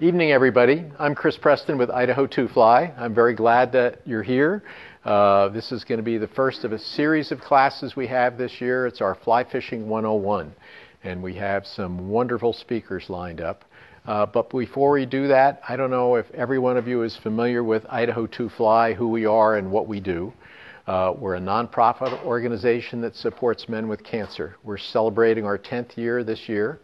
Evening, everybody. I'm Chris Preston with Idaho 2 Fly. I'm very glad that you're here. Uh, this is going to be the first of a series of classes we have this year. It's our Fly Fishing 101, and we have some wonderful speakers lined up. Uh, but before we do that, I don't know if every one of you is familiar with Idaho 2 Fly, who we are, and what we do. Uh, we're a nonprofit organization that supports men with cancer. We're celebrating our 10th year this year.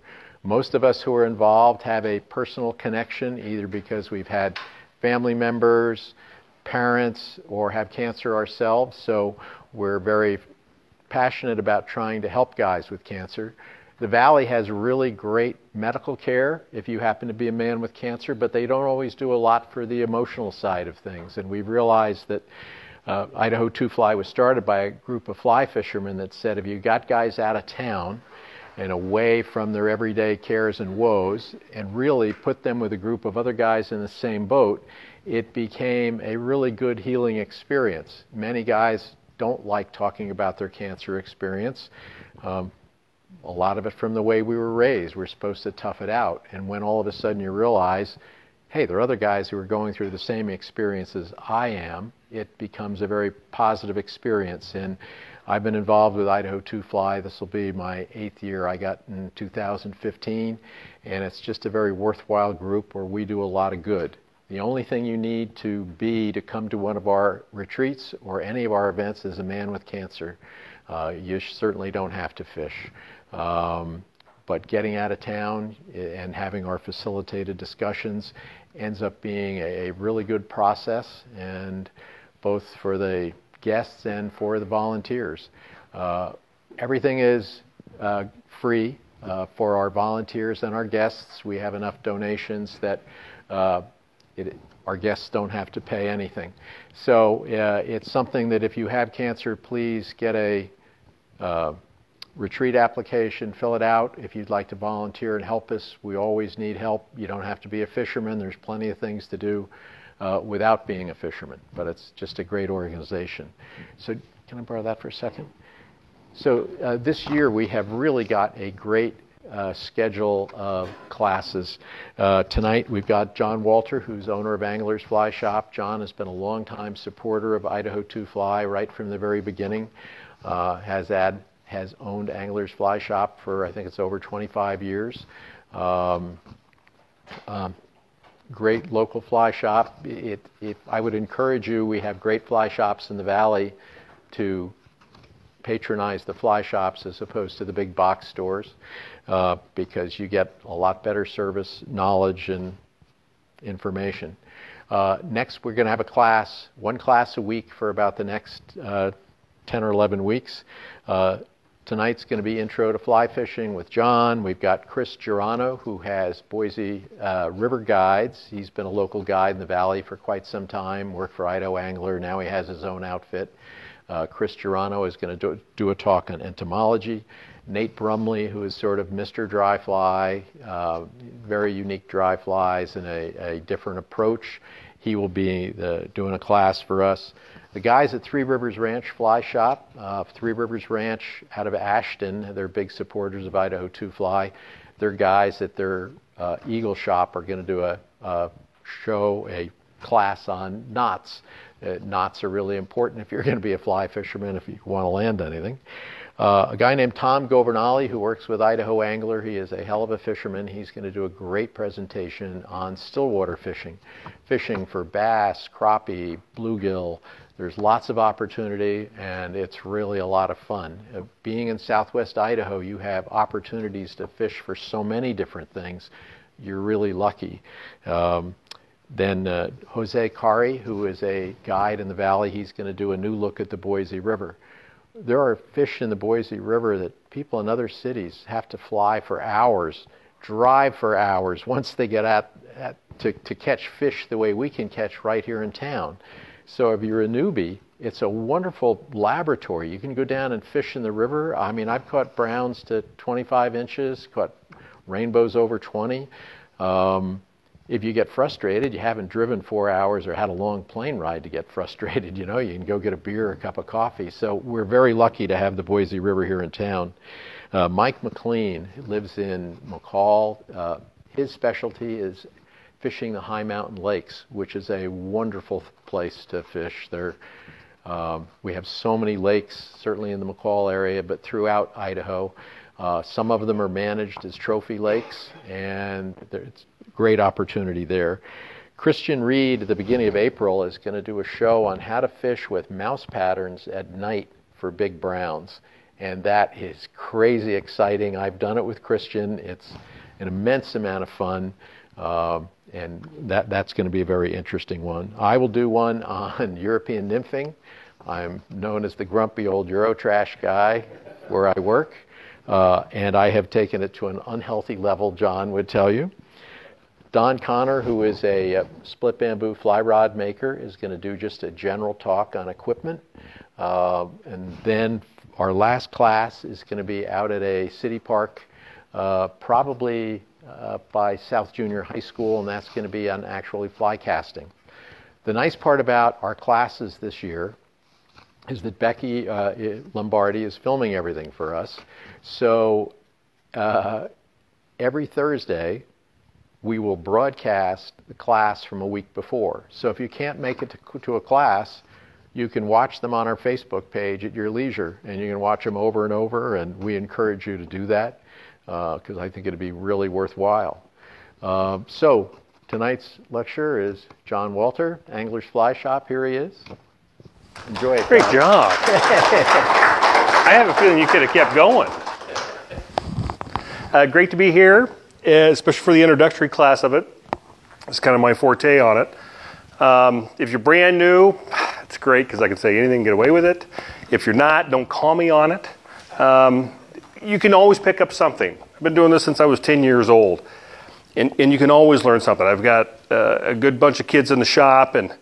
Most of us who are involved have a personal connection, either because we've had family members, parents, or have cancer ourselves. So we're very passionate about trying to help guys with cancer. The Valley has really great medical care if you happen to be a man with cancer, but they don't always do a lot for the emotional side of things. And we've realized that uh, Idaho 2 Fly was started by a group of fly fishermen that said if you got guys out of town and away from their everyday cares and woes and really put them with a group of other guys in the same boat, it became a really good healing experience. Many guys don't like talking about their cancer experience. Um, a lot of it from the way we were raised. We're supposed to tough it out. And when all of a sudden you realize, hey, there are other guys who are going through the same experiences I am, it becomes a very positive experience. And I've been involved with Idaho 2 Fly. This will be my eighth year. I got in 2015, and it's just a very worthwhile group where we do a lot of good. The only thing you need to be to come to one of our retreats or any of our events is a man with cancer. Uh, you certainly don't have to fish. Um, but getting out of town and having our facilitated discussions ends up being a, a really good process. And both for the guests and for the volunteers. Uh, everything is uh, free uh, for our volunteers and our guests. We have enough donations that it, our guests don't have to pay anything. So it's something that if you have cancer, please get a retreat application, fill it out. If you'd like to volunteer and help us, we always need help. You don't have to be a fisherman, there's plenty of things to do uh, without being a fisherman, but it's just a great organization. So, can I borrow that for a second? So, uh, this year we have really got a great uh, schedule of classes. Uh, tonight we've got John Wolter, who's owner of Anglers Fly Shop. John has been a long-time supporter of Idaho 2 Fly right from the very beginning. Uh, has had has owned Anglers Fly Shop for I think it's over 25 years. Um, um, great local fly shop. It, it, I would encourage you, we have great fly shops in the valley to patronize the fly shops as opposed to the big box stores uh, because you get a lot better service, knowledge, and information. Uh, next, we're going to have a class, one class a week for about the next uh, 10 or 11 weeks. Tonight's going to be Intro to Fly Fishing with John. We've got Chris Girano, who has Boise uh, River Guides. He's been a local guide in the valley for quite some time, worked for Idaho Angler. Now he has his own outfit. Uh, Chris Girano is going to do, do, a talk on entomology. Nate Brumley, who is sort of Mr. Dry Fly, uh, very unique dry flies and a, a different approach. He will be the, doing a class for us. The guys at Three Rivers Ranch Fly Shop, uh, Three Rivers Ranch out of Ashton, they're big supporters of Idaho 2 Fly. Their guys at their uh, Eagle Shop are going to do a, a, show, a class on knots. Uh, knots are really important if you're going to be a fly fisherman, if you want to land anything. Uh, a guy named Tom Governale who works with Idaho Angler. He is a hell of a fisherman. He's going to do a great presentation on stillwater fishing, fishing for bass, crappie, bluegill, there's lots of opportunity, and it's really a lot of fun. Uh, being in southwest Idaho, you have opportunities to fish for so many different things. You're really lucky. Um, then uh, Jose Kari, who is a guide in the valley, he's going to do a new look at the Boise River. There are fish in the Boise River that people in other cities have to fly for hours, drive for hours once they get out at to, to catch fish the way we can catch right here in town. So if you're a newbie, it's a wonderful laboratory. You can go down and fish in the river. I mean, I've caught browns to 25 inches, caught rainbows over 20. Um, if you get frustrated, you haven't driven four hours or had a long plane ride to get frustrated, you know, you can go get a beer or a cup of coffee. So we're very lucky to have the Boise River here in town. Uh, Mike McLean lives in McCall. Uh, his specialty is fishing the high mountain lakes, which is a wonderful place to fish. There, um, we have so many lakes, certainly in the McCall area, but throughout Idaho. Uh, some of them are managed as trophy lakes, and it's a great opportunity there. Christian Reed, at the beginning of April, is going to do a show on how to fish with mouse patterns at night for big browns. And that is crazy exciting. I've done it with Christian. It's an immense amount of fun. Uh, and that, that's going to be a very interesting one. I will do one on European nymphing. I'm known as the grumpy old Eurotrash guy where I work. Uh, and I have taken it to an unhealthy level, John would tell you. Don Connor, who is a uh, split bamboo fly rod maker, is going to do just a general talk on equipment. Uh, and then our last class is going to be out at a city park, uh, probably uh, by South Junior High School, and that's going to be on actually fly casting. The nice part about our classes this year is that Becky uh, Lombardi is filming everything for us. So uh, every Thursday, we will broadcast the class from a week before. So if you can't make it to, to, a class, you can watch them on our Facebook page at your leisure, and you can watch them over and over, and we encourage you to do that because uh, I think it'd be really worthwhile. Uh, so tonight's lecture is John Wolter, Angler's Fly Shop. Here he is. Enjoy it. Great John. job. I have a feeling you could have kept going. Uh, great to be here, especially for the introductory class of it. It's kind of my forte on it. Um, if you're brand new, it's great because I can say anything, get away with it. If you're not, don't call me on it. Um, you can always pick up something. I've been doing this since I was 10 years old, and, and you can always learn something. I've got uh, a good bunch of kids in the shop, and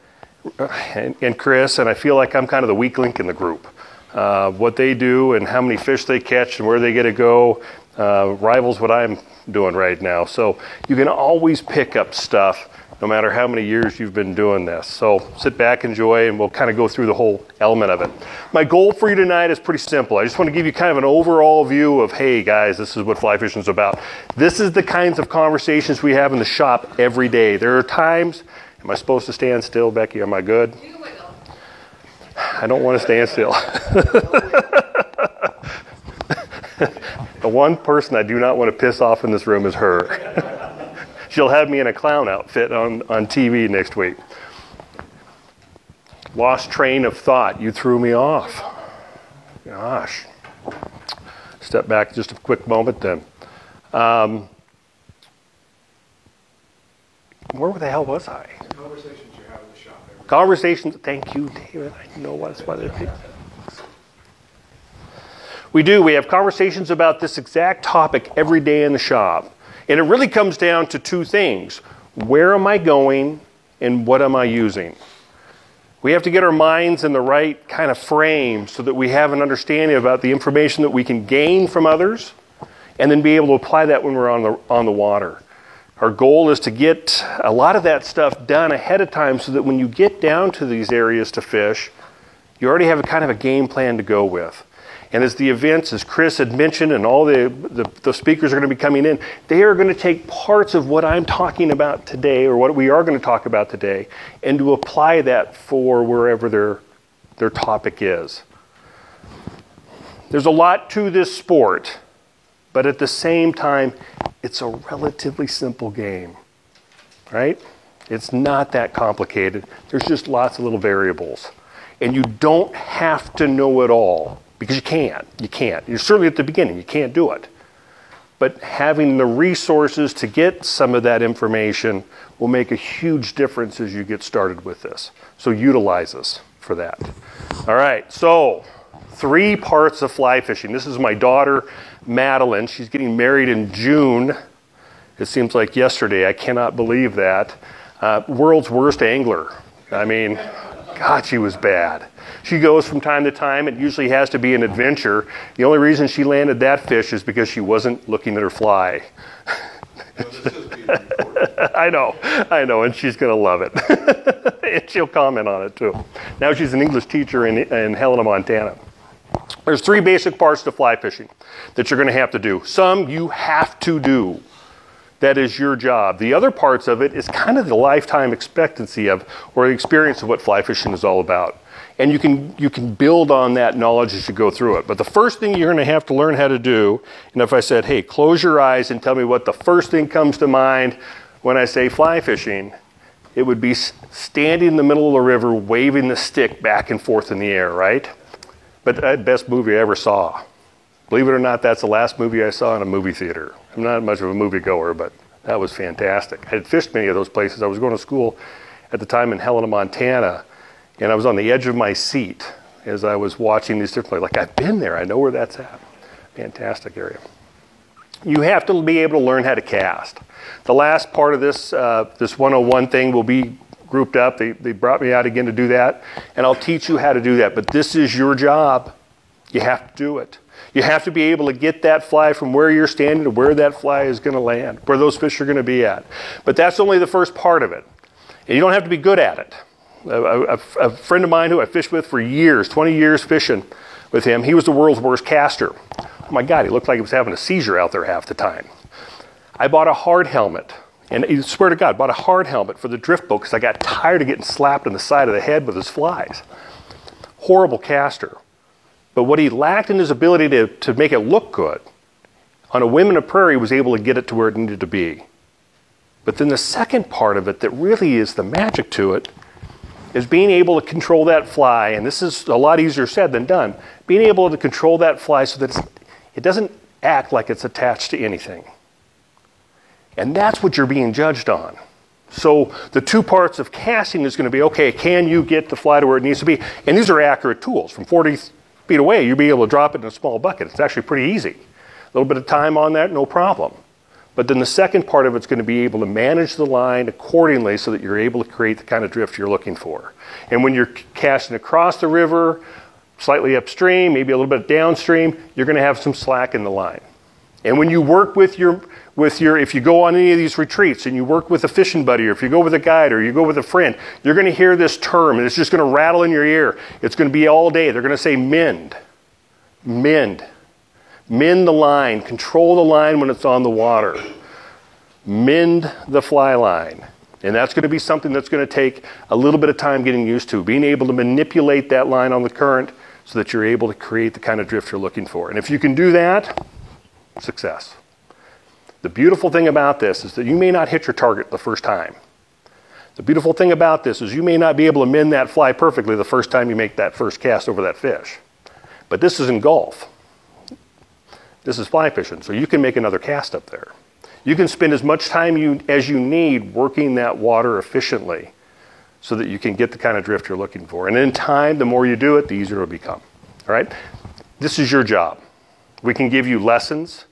and, and, Chris, and I feel like I'm kind of the weak link in the group. Uh, what they do and how many fish they catch and where they get to go uh, rivals what I'm doing right now. So you can always pick up stuff no matter how many years you've been doing this. So sit back, enjoy, and we'll kind of go through the whole element of it. My goal for you tonight is pretty simple. I just want to give you kind of an overall view of, hey guys, this is what fly fishing is about. This is the kinds of conversations we have in the shop every day. There are times Am I supposed to stand still, Becky? Am I good? I don't want to stand still. the one person I do not want to piss off in this room is her. She'll have me in a clown outfit on, on TV next week. Lost train of thought. You threw me off. Gosh. Step back just a quick moment then. Um, where the hell was I? Conversations you have in the shop. Conversations. Thank you, David. I know what's why they're We do. We have conversations about this exact topic every day in the shop. And it really comes down to two things where am I going and what am I using? We have to get our minds in the right kind of frame so that we have an understanding about the information that we can gain from others and then be able to apply that when we're on the, on the water. Our goal is to get a lot of that stuff done ahead of time so that when you get down to these areas to fish, you already have a kind of a game plan to go with. And as the events, as Chris had mentioned, and all the, the, the, speakers are going to be coming in, they are going to take parts of what I'm talking about today, or what we are going to talk about today, and to apply that for wherever their, their topic is. There's a lot to this sport, but at the same time, it's a relatively simple game, right? It's not that complicated. There's just lots of little variables. And you don't have to know it all because you can't. You can't. You're certainly at the beginning, you can't do it. But having the resources to get some of that information will make a huge difference as you get started with this. So utilize us for that. All right, so three parts of fly fishing. This is my daughter, Madeline. She's getting married in June. It seems like yesterday. I cannot believe that. Uh, world's worst angler. I mean, God, she was bad. She goes from time to time. It usually has to be an adventure. The only reason she landed that fish is because she wasn't looking at her fly. I know, I know, and she's going to love it. and she'll comment on it too. Now she's an English teacher in, in Helena, Montana. There's three basic parts to fly fishing that you're going to have to do. Some you have to do. That is your job. The other parts of it is kind of the lifetime expectancy of or the experience of what fly fishing is all about. And you can you can build on that knowledge as you go through it. But the first thing you're going to have to learn how to do, and if I said, "Hey, close your eyes and tell me what the first thing comes to mind when I say fly fishing," it would be standing in the middle of the river waving the stick back and forth in the air, right? But that best movie I ever saw. Believe it or not, that's the last movie I saw in a movie theater. I'm not much of a movie goer, but that was fantastic. I had fished many of those places. I was going to school at the time in Helena, Montana, and I was on the edge of my seat as I was watching these different places. Like, I've been there, I know where that's at. Fantastic area. You have to be able to learn how to cast. The last part of this, uh, this 101 thing will be grouped up. They, they brought me out again to do that, and I'll teach you how to do that. But this is your job. You have to do it. You have to be able to get that fly from where you're standing to where that fly is going to land, where those fish are going to be at. But that's only the first part of it. And you don't have to be good at it. A, a, a friend of mine who I fished with for years, 20 years fishing with him, he was the world's worst caster. Oh my God, he looked like he was having a seizure out there half the time. I bought a hard helmet. And I swear to God, bought a hard helmet for the drift boat because I got tired of getting slapped in the side of the head with his flies. Horrible caster. But what he lacked in his ability to, to make it look good, on a whim in a prairie, was able to get it to where it needed to be. But then the second part of it that really is the magic to it is being able to control that fly, and this is a lot easier said than done, being able to control that fly so that it doesn't act like it's attached to anything. And that's what you're being judged on. So the two parts of casting is going to be okay, can you get the fly to where it needs to be? And these are accurate tools. From 40 feet away, you'll be able to drop it in a small bucket. It's actually pretty easy. A little bit of time on that, no problem. But then the second part of it's going to be able to manage the line accordingly so that you're able to create the kind of drift you're looking for. And when you're casting across the river, slightly upstream, maybe a little bit downstream, you're going to have some slack in the line. And when you work with your with your if you go on any of these retreats and you work with a fishing buddy or if you go with a guide or you go with a friend, you're going to hear this term and it's just going to rattle in your ear. It's going to be all day. They're going to say mend. Mend. Mend the line, control the line when it's on the water. Mend the fly line. And that's going to be something that's going to take a little bit of time getting used to, being able to manipulate that line on the current so that you're able to create the kind of drift you're looking for. And if you can do that, success. The beautiful thing about this is that you may not hit your target the first time. The beautiful thing about this is you may not be able to mend that fly perfectly the first time you make that first cast over that fish. But this is in golf. This is fly fishing, so you can make another cast up there. You can spend as much time you, as you need working that water efficiently so that you can get the kind of drift you're looking for. And in time, the more you do it, the easier it'll become. All right? This is your job. We can give you lessons.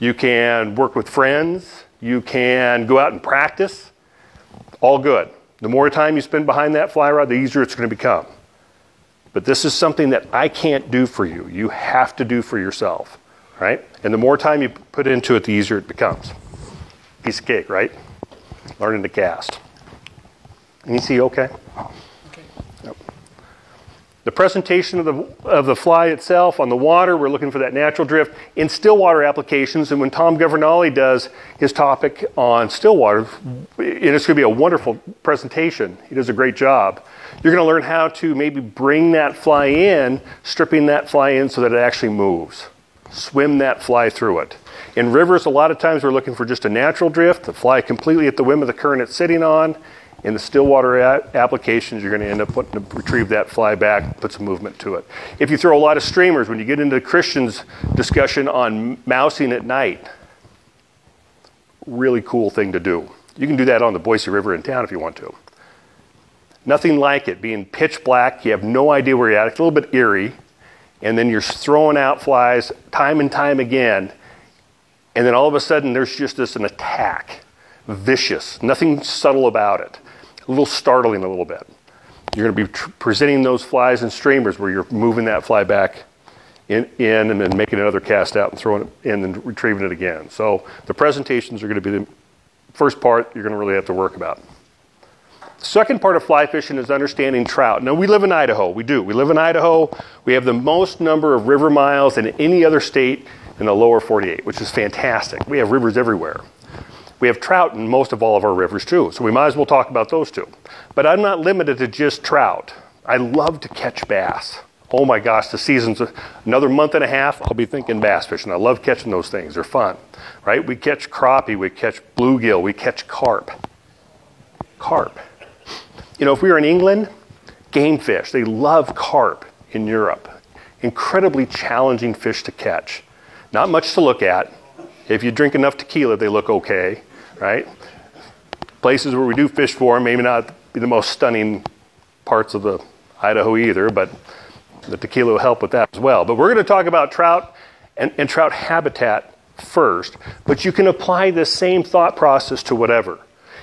You can work with friends. You can go out and practice. All good. The more time you spend behind that fly rod, the easier it's going to become. But this is something that I can't do for you. You have to do for yourself right? And the more time you put into it, the easier it becomes. Piece of cake, right? Learning to cast. And you see, okay? Okay. Yep. The presentation of the, of the fly itself on the water, we're looking for that natural drift in stillwater applications. And when Tom Governale does his topic on stillwater, and it's going to be a wonderful presentation, he does a great job. You're going to learn how to maybe bring that fly in, stripping that fly in so that it actually moves swim that fly through it. In rivers, a lot of times we're looking for just a natural drift, the fly completely at the whim of the current it's sitting on. In the stillwater a- applications, you're going to end up putting to retrieve that fly back, put some movement to it. If you throw a lot of streamers, when you get into Christian's discussion on mousing at night, really cool thing to do. You can do that on the Boise River in town if you want to. Nothing like it, being pitch black, you have no idea where you're at. It's a little bit eerie and then you're throwing out flies time and time again, and then all of a sudden there's just this an attack, vicious, nothing subtle about it, a little startling a little bit. You're going to be presenting those flies in streamers where you're moving that fly back in, in and then making another cast out and throwing it in and retrieving it again. So the presentations are going to be the first part you're going to really have to work about. Second part of fly fishing is understanding trout. Now, we live in Idaho. We do. We live in Idaho. We have the most number of river miles in any other state in the lower 48, which is fantastic. We have rivers everywhere. We have trout in most of all of our rivers too, so we might as well talk about those two. But I'm not limited to just trout. I love to catch bass. Oh my gosh, the season's another month and a half, I'll be thinking bass fishing. I love catching those things, they're fun, right? We catch crappie, we catch bluegill, we catch carp. Carp. You know, if we were in England, game fish, they love carp in Europe. Incredibly challenging fish to catch. Not much to look at. If you drink enough tequila, they look okay, right? Places where we do fish for them maybe not be the most stunning parts of the Idaho either, but the tequila will help with that as well. But we're going to talk about trout and, and trout habitat first, but you can apply this same thought process to whatever.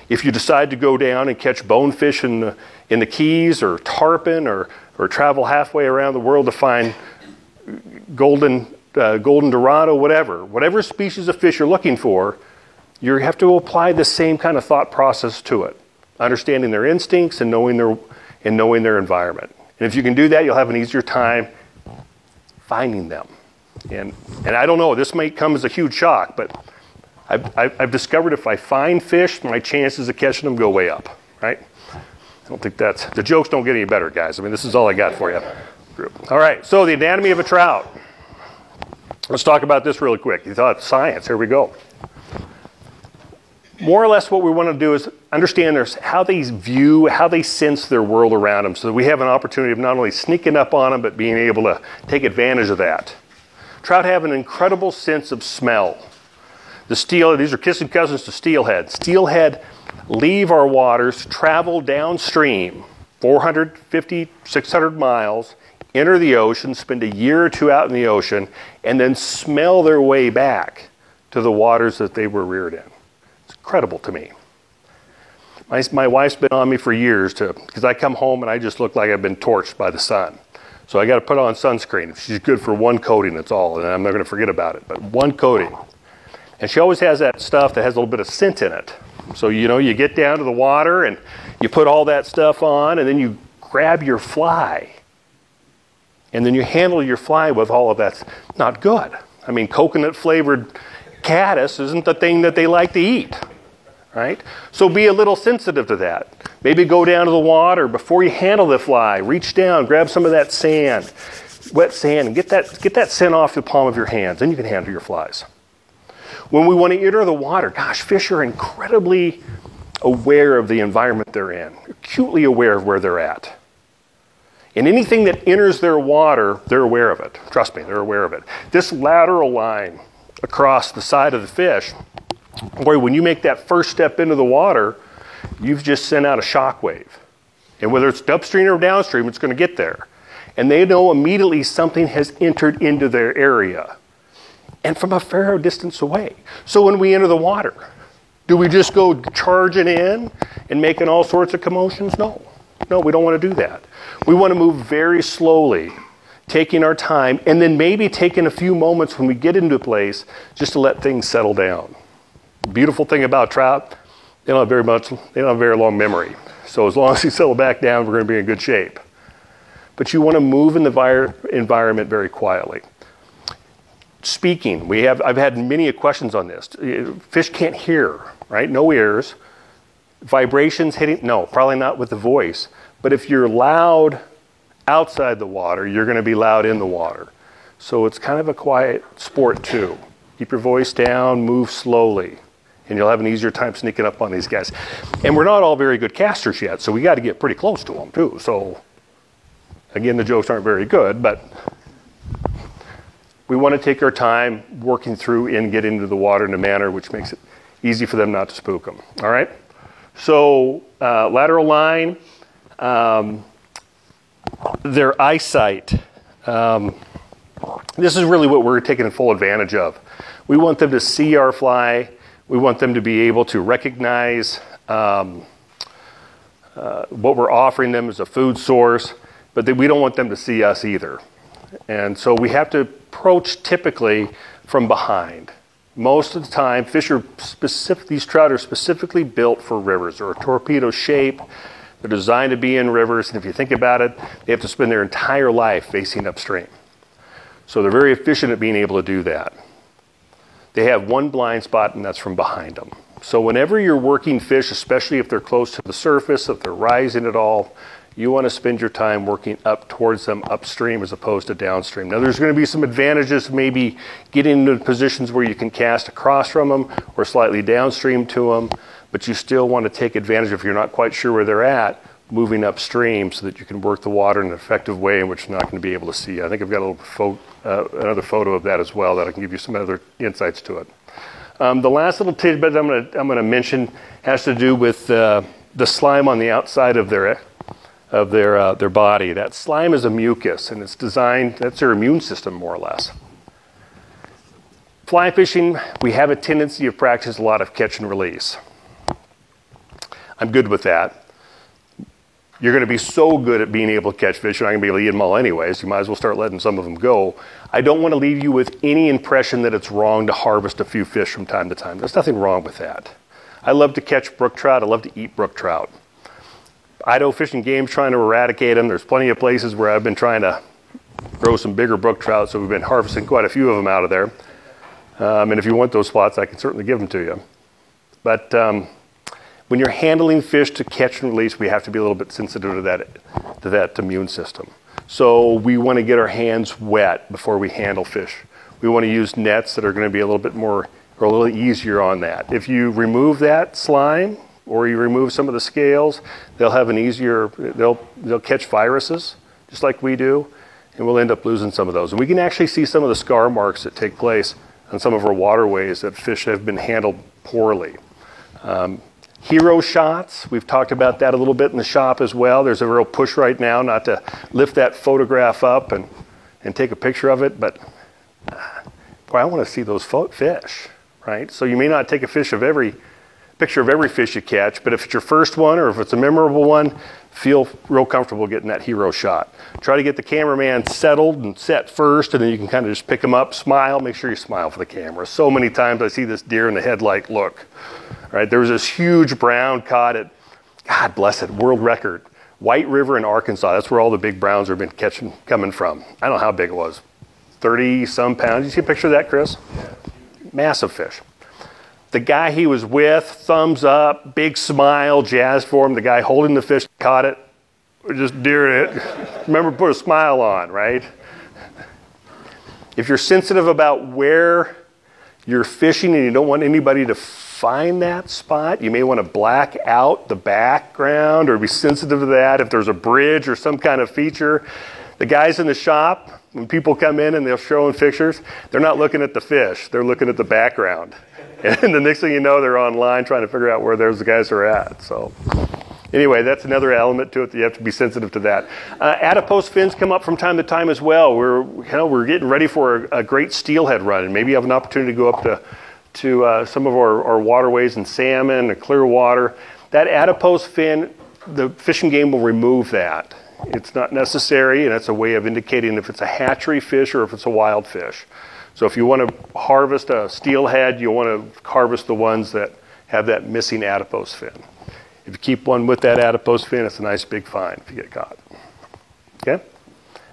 If you decide to go down and catch bonefish in the, in the Keys or tarpon or, or travel halfway around the world to find golden uh, golden dorado, whatever, whatever species of fish you're looking for, you have to apply the same kind of thought process to it, understanding their instincts and knowing their, and knowing their environment. And if you can do that, you'll have an easier time finding them. And, and I don't know, this might come as a huge shock, but I've, I've discovered if I find fish, my chances of catching them go way up, right? I don't think that's, the jokes don't get any better, guys. I mean, this is all I got for you. All right, so the anatomy of a trout. Let's talk about this really quick. You thought science, here we go. More or less, what we want to do is understand how they view, how they sense their world around them, so that we have an opportunity of not only sneaking up on them, but being able to take advantage of that. Trout have an incredible sense of smell. The steel, these are kissing cousins to steelhead. Steelhead leave our waters, travel downstream 450, 600 miles, enter the ocean, spend a year or two out in the ocean, and then smell their way back to the waters that they were reared in. It's incredible to me. My, my wife's been on me for years to because I come home and I just look like I've been torched by the sun. So I got to put on sunscreen. She's good for one coating, that's all, and I'm not going to forget about it. But one coating, and she always has that stuff that has a little bit of scent in it. So you know, you get down to the water and you put all that stuff on, and then you grab your fly and then you handle your fly with all of that. Not good. I mean, coconut flavored caddis isn't the thing that they like to eat, right? So be a little sensitive to that. Maybe go down to the water before you handle the fly. Reach down, grab some of that sand, wet sand, and get that, get that scent off the palm of your hands. Then you can handle your flies. When we want to enter the water, gosh, fish are incredibly aware of the environment they're in, acutely aware of where they're at. And anything that enters their water, they're aware of it. Trust me, they're aware of it. This lateral line across the side of the fish, boy, when you make that first step into the water, you've just sent out a shock wave. And whether it's upstream or downstream, it's going to get there. And they know immediately something has entered into their area and from a fair distance away. So when we enter the water, do we just go charging in and making all sorts of commotions? No. No, we don't want to do that. We want to move very slowly, taking our time, and then maybe taking a few moments when we get into a place just to let things settle down. Beautiful thing about trout, they don't have very much, they don't have very long memory. So as long as you settle back down, we're going to be in good shape. But you want to move in the environment very quietly. Speaking, we have, I've had many questions on this. Uh, fish can't hear, right? No ears. Vibrations hitting, no, probably not with the voice. But if you're loud outside the water, you're going to be loud in the water. So it's kind of a quiet sport too. Keep your voice down, move slowly, and you'll have an easier time sneaking up on these guys. And we're not all very good casters yet, so we got to get pretty close to them too. So again, the jokes aren't very good, but we want to take our time working through and get into the water in a manner which makes it easy for them not to spook them. All right? So, uh, lateral line, um, their eyesight. Um, this is really what we're taking full advantage of. We want them to see our fly. We want them to be able to recognize um, uh, what we're offering them as a food source, but we don't want them to see us either. And so we have to approach typically from behind. Most of the time, fish are specific, these trout are specifically built for rivers or a torpedo shape. They're designed to be in rivers, and if you think about it, they have to spend their entire life facing upstream. So they're very efficient at being able to do that. They have one blind spot, and that's from behind them. So whenever you're working fish, especially if they're close to the surface, if they're rising at all, you want to spend your time working up towards them upstream as opposed to downstream. Now, there's going to be some advantages, maybe getting into positions where you can cast across from them or slightly downstream to them, but you still want to take advantage if you're not quite sure where they're at, moving upstream so that you can work the water in an effective way in which you're not going to be able to see. I think I've got a little uh, another photo of that as well that I can give you some other insights to it. Um, the last little tidbit I'm going to mention has to do with uh, the slime on the outside of their of their, uh, their body. That slime is a mucus, and it's designed, that's their immune system, more or less. Fly fishing, we have a tendency of practice a lot of catch and release. I'm good with that. You're going to be so good at being able to catch fish, you're not going to be able to eat them all anyways. You might as well start letting some of them go. I don't want to leave you with any impression that it's wrong to harvest a few fish from time to time. There's nothing wrong with that. I love to catch brook trout. I love to eat brook trout. Idaho Fish and Game's trying to eradicate them. There's plenty of places where I've been trying to grow some bigger brook trout, so we've been harvesting quite a few of them out of there. Um, and if you want those spots, I can certainly give them to you. But um, when you're handling fish to catch and release, we have to be a little bit sensitive to that, to that immune system. So we want to get our hands wet before we handle fish. We want to use nets that are going to be a little bit more or a little easier on that. If you remove that slime, or you remove some of the scales, they'll have an easier, they'll, they'll catch viruses just like we do, and we'll end up losing some of those. And we can actually see some of the scar marks that take place on some of our waterways that fish have been handled poorly. Um, hero shots, we've talked about that a little bit in the shop as well. There's a real push right now not to lift that photograph up and, and take a picture of it, but uh, boy, I want to see those fish, right? So you may not take a fish of every picture of every fish you catch, but if it's your first one or if it's a memorable one, feel real comfortable getting that hero shot. Try to get the cameraman settled and set first, and then you can kind of just pick them up, smile, make sure you smile for the camera. So many times I see this deer in the headlight look. Right, there was this huge brown caught at, God bless it, world record. White River in Arkansas. That's where all the big browns have been catching, coming from. I don't know how big it was. 30 some pounds. You see a picture of that, Chris? Massive fish. The guy he was with, thumbs up, big smile, jazz for him. The guy holding the fish caught it, just deer it. Remember, put a smile on, right? If you're sensitive about where you're fishing and you don't want anybody to find that spot, you may want to black out the background or be sensitive to that. If there's a bridge or some kind of feature, the guys in the shop, when people come in and they're showing pictures, they're not looking at the fish, they're looking at the background. And the next thing you know, they're online trying to figure out where those guys are at. So, anyway, that's another element to it that you have to be sensitive to that. Uh, adipose fins come up from time to time as well. We're, you know, we're getting ready for a, a great steelhead run, and maybe you have an opportunity to go up to, to uh, some of our, our waterways and salmon and Clearwater. That adipose fin, the Fish and Game will remove that. It's not necessary, and that's a way of indicating if it's a hatchery fish or if it's a wild fish. So if you want to harvest a steelhead, you want to harvest the ones that have that missing adipose fin. If you keep one with that adipose fin, it's a nice big find if you get caught. Okay?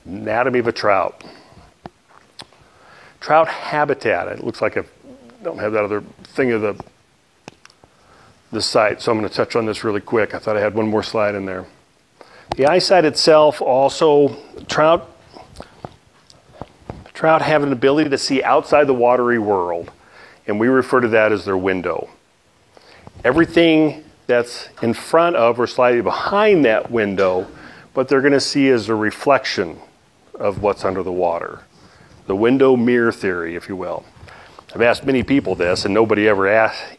Anatomy of a trout. Trout habitat. It looks like I don't have that other thing of the the site, so I'm going to touch on this really quick. I thought I had one more slide in there. The eyesight itself also, trout Trout have an ability to see outside the watery world, and we refer to that as their window. Everything that's in front of or slightly behind that window, what they're going to see is a reflection of what's under the water. The window mirror theory, if you will. I've asked many people this, and nobody ever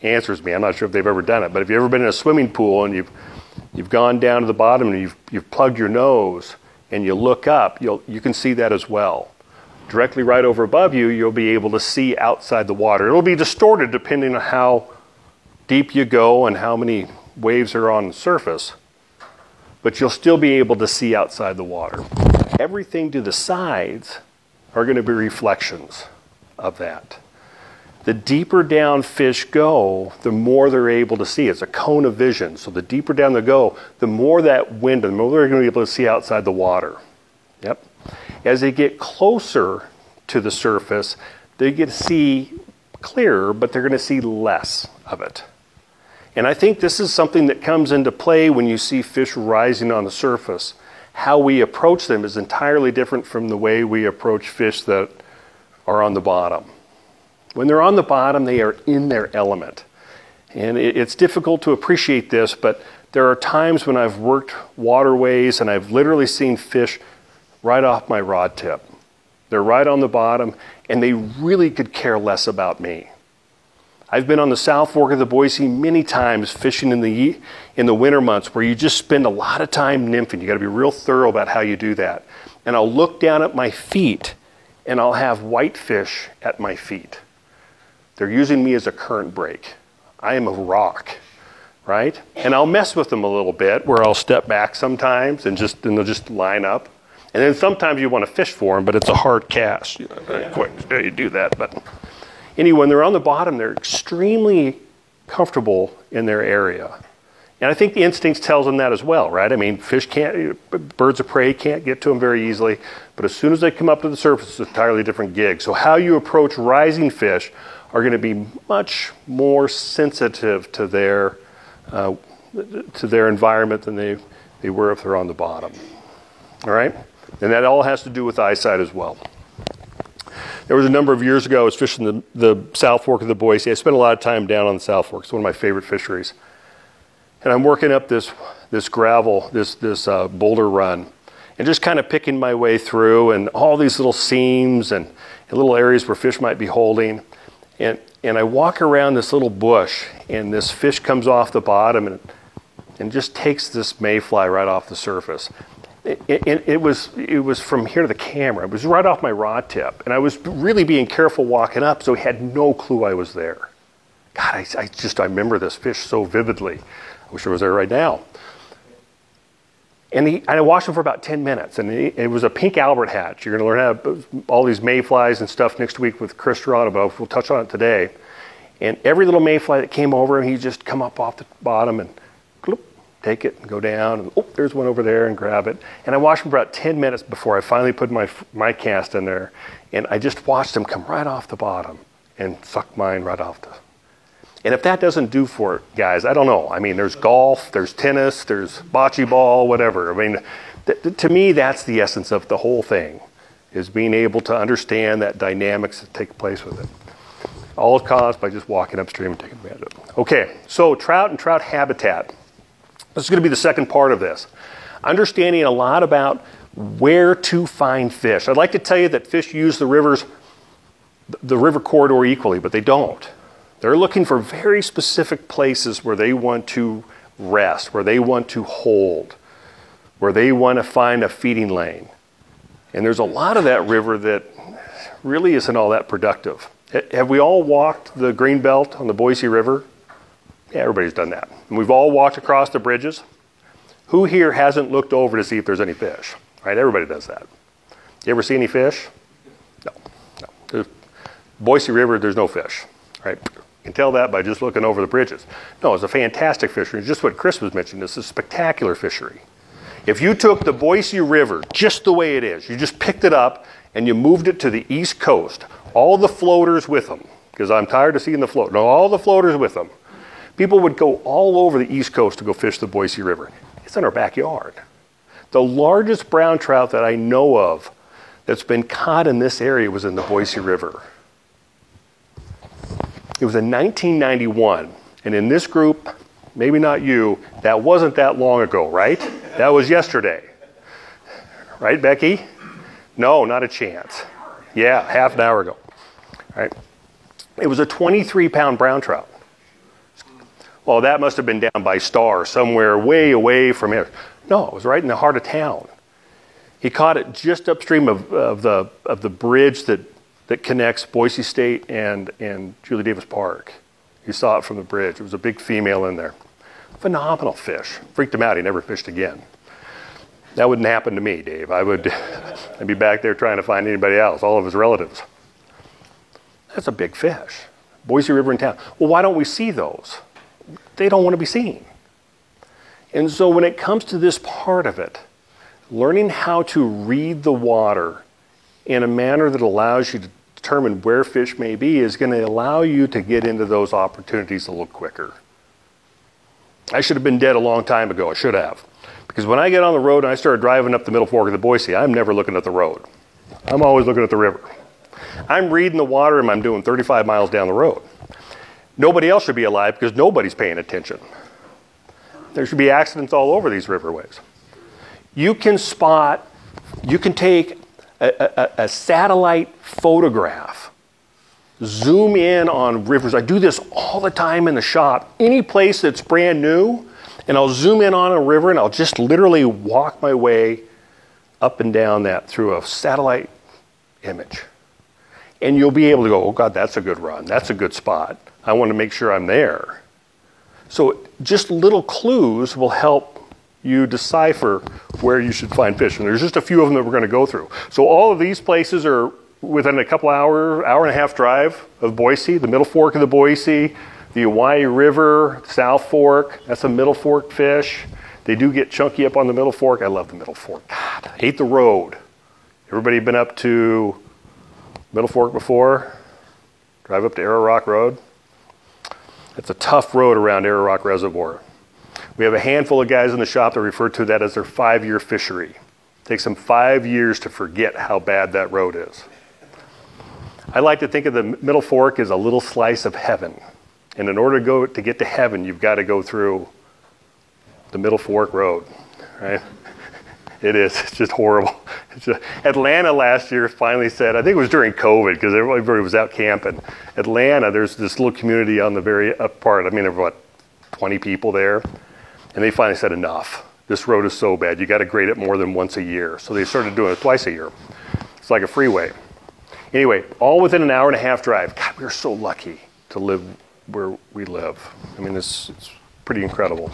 answers me. I'm not sure if they've ever done it, but have you've ever been in a swimming pool and you've you've gone down to the bottom and you've you've plugged your nose and you look up, you'll you can see that as well directly right over above you, you'll be able to see outside the water. It'll be distorted depending on how deep you go and how many waves are on the surface, but you'll still be able to see outside the water. Everything to the sides are going to be reflections of that. The deeper down fish go, the more they're able to see. It's a cone of vision. So the deeper down they go, the more that wind, the more they're going to be able to see outside the water. Yep. As they get closer to the surface, they get to see clearer, but they're going to see less of it. And I think this is something that comes into play when you see fish rising on the surface. How we approach them is entirely different from the way we approach fish that are on the bottom. When they're on the bottom, they are in their element. And it's difficult to appreciate this, but there are times when I've worked waterways and I've literally seen fish right off my rod tip. They're right on the bottom, and they really could care less about me. I've been on the South Fork of the Boise many times fishing in the, in the winter months where you just spend a lot of time nymphing. You got to be real thorough about how you do that. And I'll look down at my feet and I'll have whitefish at my feet. They're using me as a current break. I am a rock, right? And I'll mess with them a little bit where I'll step back sometimes and just and they'll just line up. And then sometimes you want to fish for them, but it's a hard cast. You, know, quick, you do that. But anyway, when they're on the bottom, they're extremely comfortable in their area. And I think the instincts tells them that as well, right? I mean, fish can't, birds of prey can't get to them very easily, but as soon as they come up to the surface, it's an entirely different gig. So how you approach rising fish are going to be much more sensitive to their, uh, to their environment than they, they were if they're on the bottom. All right? And that all has to do with eyesight as well. There was a number of years ago, I was fishing the, the South Fork of the Boise. I spent a lot of time down on the South Fork. It's one of my favorite fisheries. And I'm working up this, this gravel, this, this uh, boulder run, and just kind of picking my way through, and all these little seams and, and little areas where fish might be holding. And, and I walk around this little bush, and this fish comes off the bottom and, and just takes this mayfly right off the surface. It, it, it, was, it was from here to the camera. It was right off my rod tip. And I was really being careful walking up, so he had no clue I was there. God, I, I just, I remember this fish so vividly. I wish I was there right now. And, he, and I watched him for about 10 minutes, and he, it was a pink Albert hatch. You're going to learn how to, all these mayflies and stuff next week with Chris Geronimo. We'll touch on it today. And every little mayfly that came over, he just come up off the bottom and gloop, take it and go down. And, oh, there's one over there and grab it. And I watched him for about 10 minutes before I finally put my, my cast in there. And I just watched them come right off the bottom and suck mine right off the and if that doesn't do for it, guys, I don't know. I mean, there's golf, there's tennis, there's bocce ball, whatever. I mean, th- to me, that's the essence of the whole thing, is being able to understand that dynamics that take place with it. All caused by just walking upstream and taking advantage of it. Okay, so trout and trout habitat. This is going to be the second part of this. Understanding a lot about where to find fish. I'd like to tell you that fish use the rivers, the river corridor equally, but they don't. They're looking for very specific places where they want to rest, where they want to hold, where they want to find a feeding lane. And there's a lot of that river that really isn't all that productive. Have we all walked the green belt on the Boise River? Yeah, everybody's done that. And we've all walked across the bridges. Who here hasn't looked over to see if there's any fish? Right? Everybody does that. You ever see any fish? No. No. Boise River, there's no fish. Right? You can tell that by just looking over the bridges. No, it's a fantastic fishery. It's Just what Chris was mentioning, it's a spectacular fishery. If you took the Boise River just the way it is, you just picked it up and you moved it to the east coast, all the floaters with them, because I'm tired of seeing the float. No, all the floaters with them. People would go all over the east coast to go fish the Boise River. It's in our backyard. The largest brown trout that I know of that's been caught in this area was in the Boise River. It was in 1991. And in this group, maybe not you, that wasn't that long ago, right? That was yesterday. Right, Becky? No, not a chance. Yeah, half an hour ago. Right? It was a 23 pound brown trout. Well, that must have been down by Star, somewhere way away from here. No, it was right in the heart of town. He caught it just upstream of, of, the, of the bridge that that connects Boise State and, and Julia Davis Park. He saw it from the bridge. It was a big female in there. Phenomenal fish. Freaked him out. He never fished again. That wouldn't happen to me, Dave. I would I'd be back there trying to find anybody else, all of his relatives. That's a big fish. Boise River in town. Well, why don't we see those? They don't want to be seen. And so when it comes to this part of it, learning how to read the water in a manner that allows you to determine where fish may be is going to allow you to get into those opportunities a little quicker. I should have been dead a long time ago. I should have. Because when I get on the road and I start driving up the middle fork of the Boise, I'm never looking at the road. I'm always looking at the river. I'm reading the water and I'm doing 35 miles down the road. Nobody else should be alive because nobody's paying attention. There should be accidents all over these riverways. You can spot, you can take a, a, a satellite photograph, zoom in on rivers. I do this all the time in the shop. Any place that's brand new, and I'll zoom in on a river and I'll just literally walk my way up and down that through a satellite image. And you'll be able to go, oh God, that's a good run. That's a good spot. I want to make sure I'm there. So just little clues will help you decipher where you should find fish. And there's just a few of them that we're going to go through. So all of these places are within a couple hour, hour and a half drive of Boise, the middle fork of the Boise, the Owyhee River, South Fork, that's a middle fork fish. They do get chunky up on the middle fork. I love the middle fork. God, I hate the road. Everybody been up to Middle Fork before? Drive up to Arrow Rock Road? It's a tough road around Arrow Rock Reservoir. We have a handful of guys in the shop that refer to that as their five year fishery. It takes them five years to forget how bad that road is. I like to think of the Middle Fork as a little slice of heaven. And in order to go to get to heaven, you've got to go through the Middle Fork Road, right? It is. It's just horrible. It's just, Atlanta last year finally said, I think it was during COVID because everybody was out camping. Atlanta, there's this little community on the very up part. I mean, there were what, 20 people there? And they finally said, enough. This road is so bad. You got to grade it more than once a year. So they started doing it twice a year. It's like a freeway. Anyway, all within an hour and a half drive. God, we're so lucky to live where we live. I mean, it's, it's pretty incredible.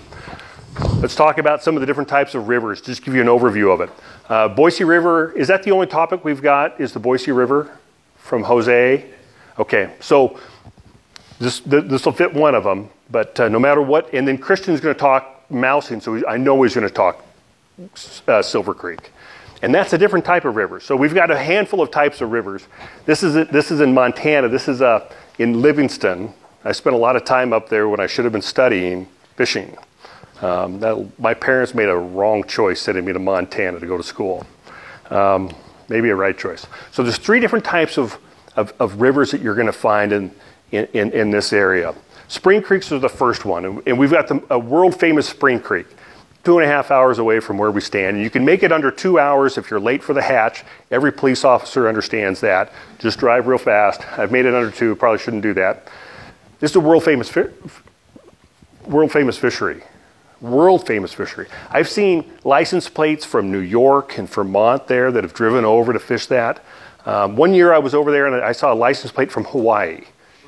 Let's talk about some of the different types of rivers. Just give you an overview of it. Uh, Boise River, is that the only topic we've got? Is the Boise River from Jose? Okay, so this, this will fit one of them, but uh, no matter what, and then Christian's going to talk mousing, so I know he's going to talk uh, Silver Creek. And that's a different type of river. So we've got a handful of types of rivers. This is, this is in Montana. This is uh, in Livingston. I spent a lot of time up there when I should have been studying fishing. Um, that, my parents made a wrong choice sending me to Montana to go to school. Um, maybe a right choice. So there's three different types of, of, of rivers that you're going to find in, in, in, this area. Spring Creeks is the first one, and, and we've got the, a world famous Spring Creek, two and a half hours away from where we stand. And you can make it under two hours if you're late for the hatch. Every police officer understands that. Just drive real fast. I've made it under two, probably shouldn't do that. This is a world famous, world famous fishery world famous fishery. I've seen license plates from New York and Vermont there that have driven over to fish that. Um, one year I was over there and I saw a license plate from Hawaii.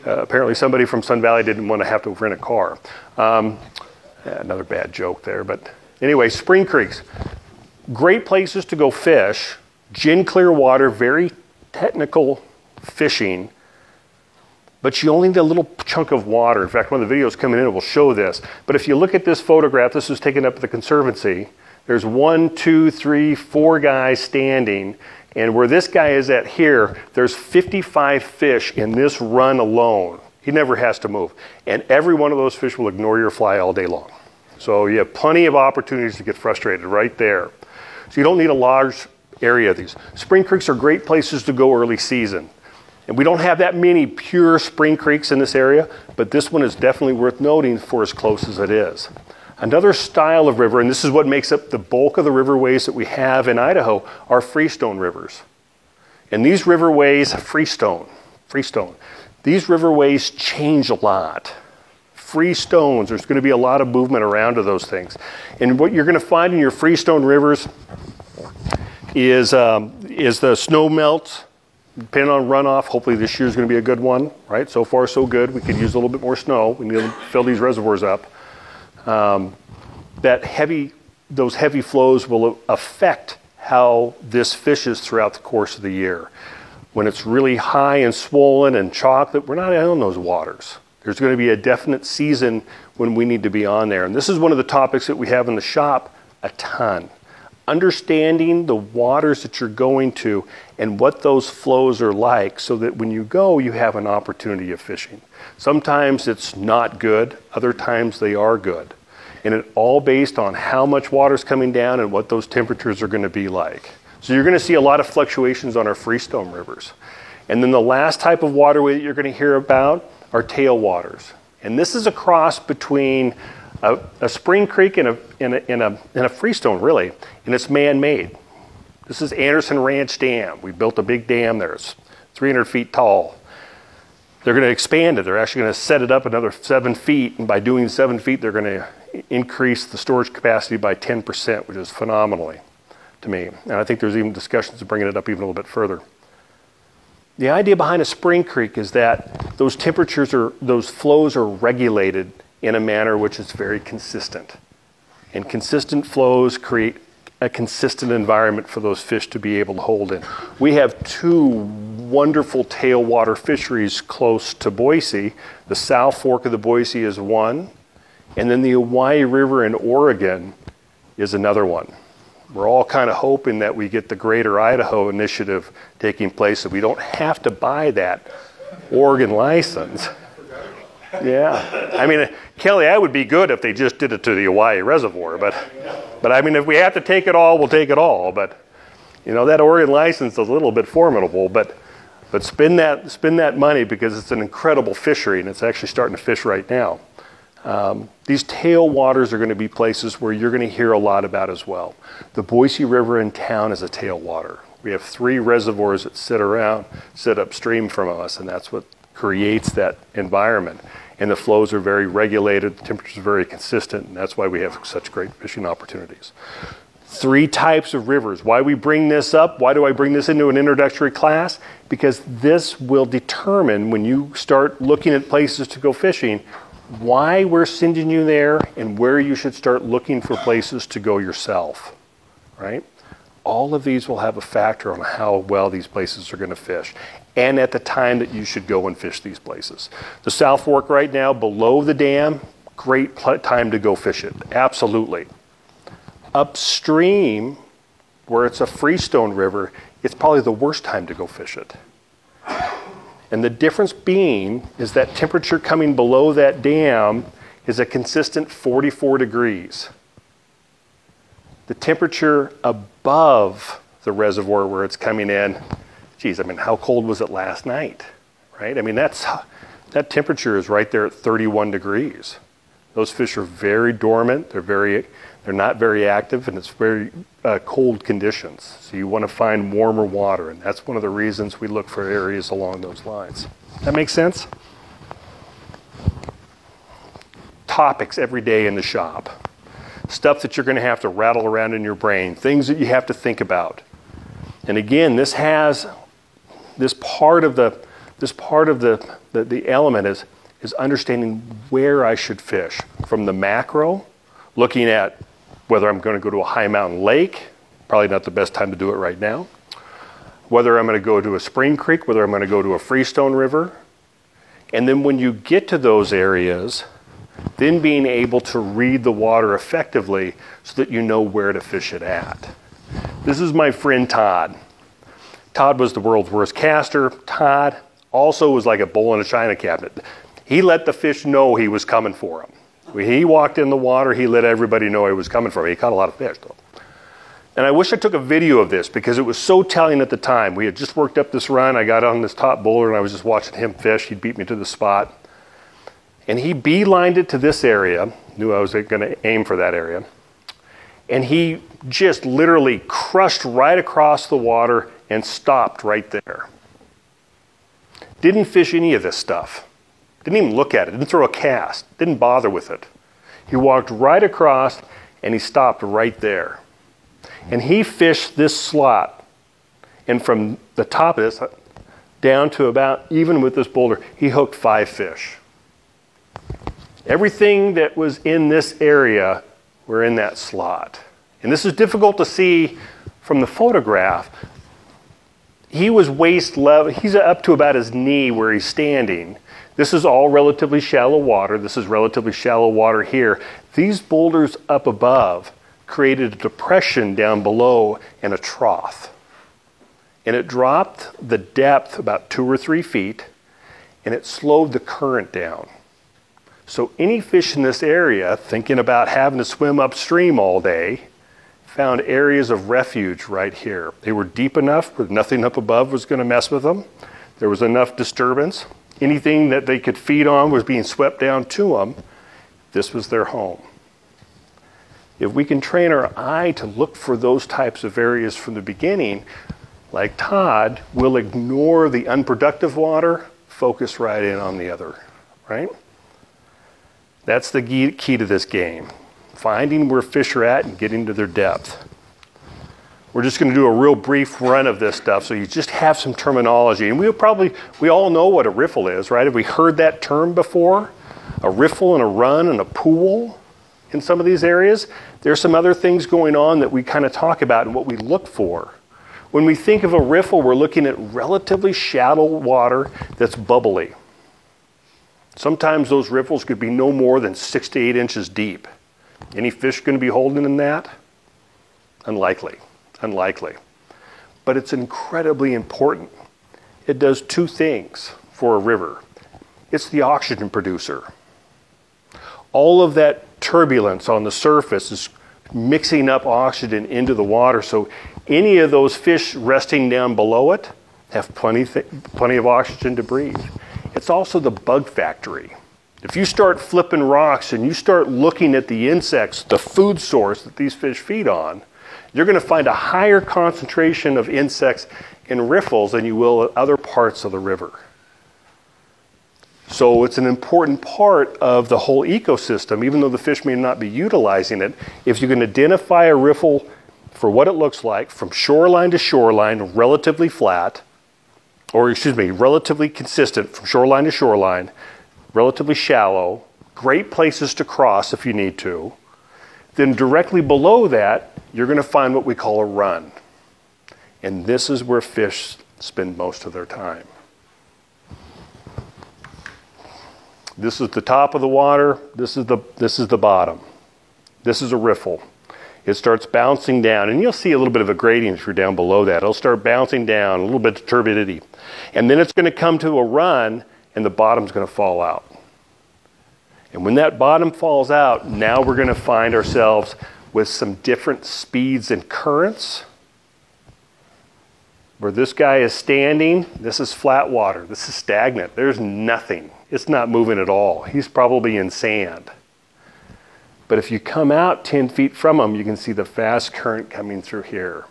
Uh, apparently somebody from Sun Valley didn't want to have to rent a car. Um, another bad joke there, but anyway, Spring Creeks. Great places to go fish. Gin clear water, very technical fishing but you only need a little chunk of water. In fact, one of the videos coming in it will show this. But if you look at this photograph, this was taken up at the Conservancy. There's one, two, three, four guys standing. And where this guy is at here, there's 55 fish in this run alone. He never has to move. And every one of those fish will ignore your fly all day long. So you have plenty of opportunities to get frustrated right there. So you don't need a large area of these. Spring creeks are great places to go early season. And we don't have that many pure spring creeks in this area, but this one is definitely worth noting for as close as it is. Another style of river, and this is what makes up the bulk of the riverways that we have in Idaho, are freestone rivers. And these riverways, freestone, freestone, these riverways change a lot. Freestones, there's going to be a lot of movement around to those things. And what you're going to find in your freestone rivers is, um, is the snow melt depending on runoff, hopefully this year is going to be a good one, right? So far, so good. We could use a little bit more snow. We need to fill these reservoirs up. Um, that heavy, those heavy flows will affect how this fishes throughout the course of the year. When it's really high and swollen and chocolate, we're not on those waters. There's going to be a definite season when we need to be on there. And this is one of the topics that we have in the shop a ton understanding the waters that you're going to and what those flows are like so that when you go, you have an opportunity of fishing. Sometimes it's not good, other times they are good. And it all based on how much water is coming down and what those temperatures are going to be like. So you're going to see a lot of fluctuations on our freestone rivers. And then the last type of waterway that you're going to hear about are tailwaters. And this is a cross between a, a spring creek and a, and, a, and, a, and a freestone, really, and it's man made. This is Anderson Ranch Dam. We built a big dam there. It's 300 feet tall. They're going to expand it. They're actually going to set it up another seven feet, and by doing seven feet, they're going to increase the storage capacity by 10%, which is phenomenally to me. And I think there's even discussions of bringing it up even a little bit further. The idea behind a spring creek is that those temperatures are, those flows are regulated in a manner which is very consistent. And consistent flows create a consistent environment for those fish to be able to hold in. We have two wonderful tailwater fisheries close to Boise. The South Fork of the Boise is one, and then the Owyhee River in Oregon is another one. We're all kind of hoping that we get the Greater Idaho Initiative taking place so we don't have to buy that Oregon license. Yeah. I mean, Kelly, I would be good if they just did it to the Owyhee Reservoir, but, but I mean, if we have to take it all, we'll take it all. But, you know, that Oregon license is a little bit formidable, but, but spend, that, spend that money because it's an incredible fishery and it's actually starting to fish right now. Um, these tailwaters are going to be places where you're going to hear a lot about as well. The Boise River in town is a tailwater. We have three reservoirs that sit around, sit upstream from us, and that's what creates that environment. And the flows are very regulated, the temperatures are very consistent, and that's why we have such great fishing opportunities. Three types of rivers. Why we bring this up? Why do I bring this into an introductory class? Because this will determine when you start looking at places to go fishing why we're sending you there and where you should start looking for places to go yourself, right? All of these will have a factor on how well these places are going to fish and at the time that you should go and fish these places. The South Fork right now, below the dam, great time to go fish it, absolutely. Upstream, where it's a freestone river, it's probably the worst time to go fish it. And the difference being is that temperature coming below that dam is a consistent 44 degrees. The temperature above the reservoir where it's coming in, geez, I mean, how cold was it last night? Right? I mean, that's that temperature is right there at 31 degrees. Those fish are very dormant. They're very they're not very active and it's very uh, cold conditions. So you want to find warmer water, and that's one of the reasons we look for areas along those lines. That makes sense? Topics every day in the shop. Stuff that you're going to have to rattle around in your brain, things that you have to think about. And again, this has this part of the this part of the, the, the element is is understanding where I should fish from the macro, looking at whether I'm going to go to a high mountain lake, probably not the best time to do it right now, whether I'm going to go to a spring creek, whether I'm going to go to a freestone river. And then when you get to those areas, then being able to read the water effectively so that you know where to fish it at. This is my friend Todd. Todd was the world's worst caster. Todd also was like a bull in a china cabinet. He let the fish know he was coming for him. When he walked in the water, he let everybody know he was coming from. He caught a lot of fish, though. And I wish I took a video of this because it was so telling at the time. We had just worked up this run. I got on this top boulder and I was just watching him fish. He'd beat me to the spot. And he beelined it to this area, knew I was going to aim for that area. And he just literally crushed right across the water and stopped right there. Didn't fish any of this stuff. Didn't even look at it, didn't throw a cast, didn't bother with it. He walked right across and he stopped right there. And he fished this slot. And from the top of this down to about even with this boulder, he hooked five fish. Everything that was in this area were in that slot. And this is difficult to see from the photograph. He was waist level, he's up to about his knee where he's standing. This is all relatively shallow water. This is relatively shallow water here. These boulders up above created a depression down below and a trough. And it dropped the depth about two or three feet and it slowed the current down. So any fish in this area thinking about having to swim upstream all day found areas of refuge right here. They were deep enough where nothing up above was going to mess with them. There was enough disturbance. Anything that they could feed on was being swept down to them. This was their home. If we can train our eye to look for those types of areas from the beginning, like Todd, we'll ignore the unproductive water, focus right in on the other, right? That's the key to this game finding where fish are at and getting to their depth. We're just going to do a real brief run of this stuff so you just have some terminology. And we'll probably, we all know what a riffle is, right? Have we heard that term before? A riffle and a run and a pool in some of these areas. There's some other things going on that we kind of talk about and what we look for. When we think of a riffle, we're looking at relatively shallow water that's bubbly. Sometimes those riffles could be no more than six to eight inches deep. Any fish going to be holding in that? Unlikely. Unlikely. But it's incredibly important. It does two things for a river it's the oxygen producer. All of that turbulence on the surface is mixing up oxygen into the water, so any of those fish resting down below it have plenty, plenty of oxygen to breathe. It's also the bug factory. If you start flipping rocks and you start looking at the insects, the food source that these fish feed on, you're going to find a higher concentration of insects in riffles than you will at other parts of the river. So it's an important part of the whole ecosystem, even though the fish may not be utilizing it. If you can identify a riffle for what it looks like from shoreline to shoreline, relatively flat, or excuse me, relatively consistent from shoreline to shoreline, relatively shallow, great places to cross if you need to. Then directly below that, you're going to find what we call a run. And this is where fish spend most of their time. This is the top of the water, this is the, this is the bottom. This is a riffle. It starts bouncing down, and you'll see a little bit of a gradient if you're down below that. It'll start bouncing down, a little bit of turbidity. And then it's going to come to a run, and the bottom's going to fall out. And when that bottom falls out, now we're going to find ourselves with some different speeds and currents. Where this guy is standing, this is flat water. This is stagnant. There's nothing. It's not moving at all. He's probably in sand. But if you come out 10 feet from him, you can see the fast current coming through here.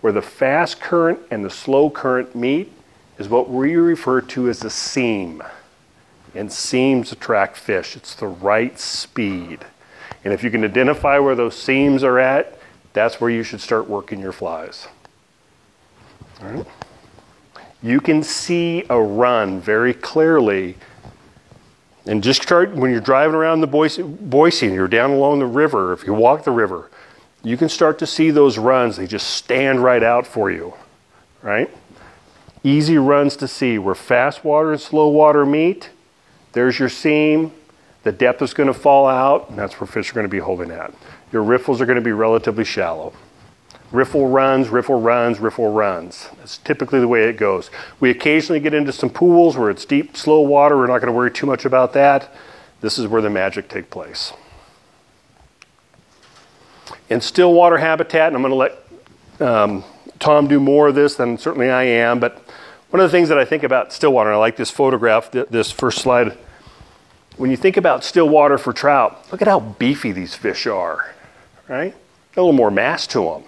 Where the fast current and the slow current meet, is what we refer to as a seam. And seams attract fish. It's the right speed. And if you can identify where those seams are at, that's where you should start working your flies. All right? You can see a run very clearly. And just start when you're driving around the Boise, Boise and you're down along the river, if you walk the river, you can start to see those runs. They just stand right out for you, right? Easy runs to see where fast water and slow water meet. There's your seam. The depth is going to fall out, and that's where fish are going to be holding at. Your riffles are going to be relatively shallow. Riffle runs, riffle runs, riffle runs. That's typically the way it goes. We occasionally get into some pools where it's deep, slow water. We're not going to worry too much about that. This is where the magic takes place. In still water habitat, and I'm going to let um, Tom do more of this than certainly I am, but one of the things that I think about Stillwater, and I like this photograph, this first slide. When you think about Stillwater for trout, look at how beefy these fish are, right? A little more mass to them.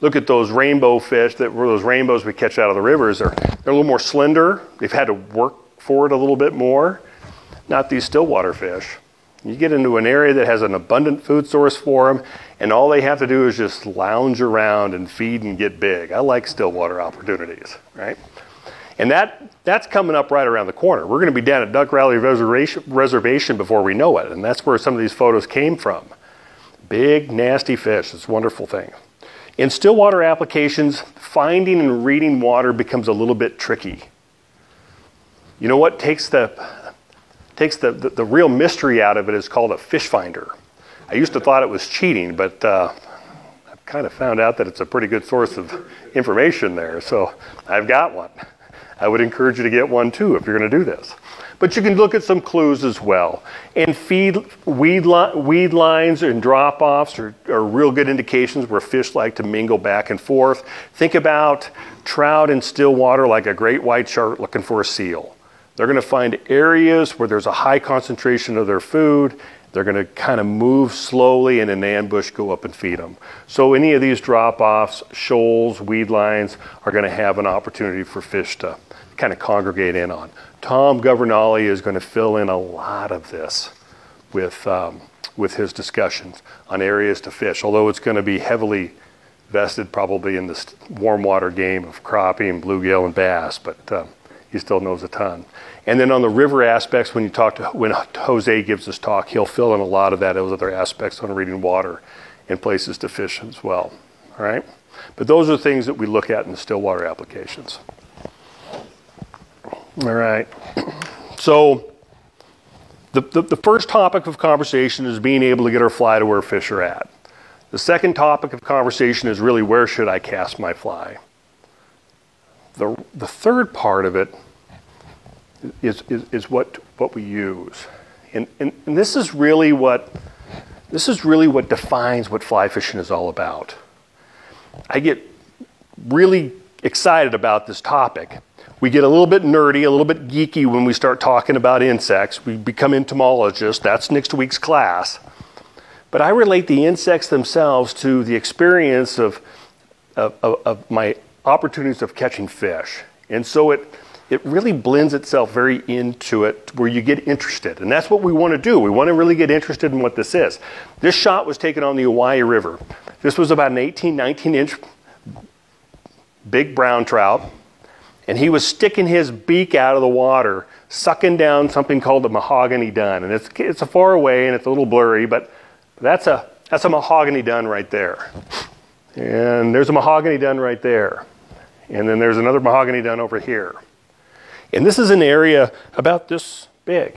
Look at those rainbow fish that were those rainbows we catch out of the rivers. They're, they're a little more slender. They've had to work for it a little bit more. Not these Stillwater fish. You get into an area that has an abundant food source for them, and all they have to do is just lounge around and feed and get big. I like Stillwater opportunities, right? And that, that's coming up right around the corner. We're going to be down at Duck Valley Reservation, Reservation before we know it. And that's where some of these photos came from. Big, nasty fish. It's a wonderful thing. In stillwater applications, finding and reading water becomes a little bit tricky. You know what takes the, takes the, the, the real mystery out of it is called a fish finder. I used to thought it was cheating, but uh, I've kind of found out that it's a pretty good source of information there. So I've got one. I would encourage you to get one too if you're going to do this. but you can look at some clues as well. And feed weed, li- weed lines and drop offs are, are real good indications where fish like to mingle back and forth. Think about trout in still water like a great white shark looking for a seal. They're going to find areas where there's a high concentration of their food. They're going to kind of move slowly and in an ambush go up and feed them. So any of these drop offs, shoals, weed lines are going to have an opportunity for fish to kind of congregate in on. Tom Governale is going to fill in a lot of this with, um, with his discussions on areas to fish, although it's going to be heavily vested probably in this warm water game of crappie and bluegill and bass, but um, he still knows a ton. And then on the river aspects, when you talk to when Jose gives his talk, he'll fill in a lot of that those other aspects on reading water and places to fish as well. All right, but those are things that we look at in the stillwater applications. All right. So the, the, the, first topic of conversation is being able to get our fly to where fish are at. The second topic of conversation is really where should I cast my fly? The, the third part of it is, is, is what, what we use. And, and, and this is really what this is really what defines what fly fishing is all about. I get really excited about this topic we get a little bit nerdy, a little bit geeky when we start talking about insects. We become entomologists. That's next week's class. But I relate the insects themselves to the experience of, of, of my opportunities of catching fish. And so it, it really blends itself very into it where you get interested. And that's what we want to do. We want to really get interested in what this is. This shot was taken on the Owyhee River. This was about an 18, 19 inch big brown trout and he was sticking his beak out of the water, sucking down something called a mahogany dun. And it's, it's a far away and it's a little blurry, but that's a, that's a mahogany dun right there. And there's a mahogany dun right there. And then there's another mahogany dun over here. And this is an area about this big.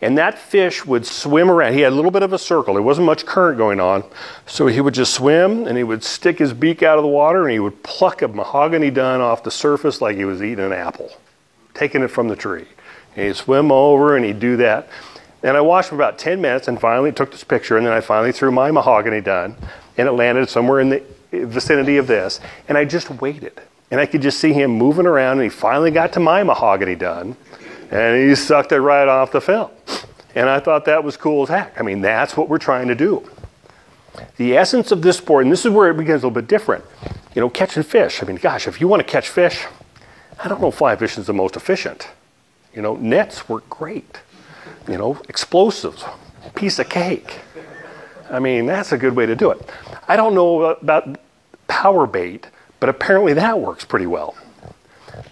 And that fish would swim around. He had a little bit of a circle. There wasn't much current going on. So he would just swim and he would stick his beak out of the water and he would pluck a mahogany dun off the surface like he was eating an apple, taking it from the tree. And he'd swim over and he'd do that. And I watched for about 10 minutes and finally took this picture. And then I finally threw my mahogany dun and it landed somewhere in the eh, vicinity of this. And I just waited. And I could just see him moving around and he finally got to my mahogany dun and he sucked it right off the film. And I thought that was cool as heck. I mean, that's what we're trying to do. The essence of this sport, and this is where it becomes a little bit different, you know, catching fish. I mean, gosh, if you want to catch fish, I don't know fly fishing is the most efficient. You know, nets work great. You know, explosives, piece of cake. I mean, that's a good way to do it. I don't know about power bait, but apparently that works pretty well.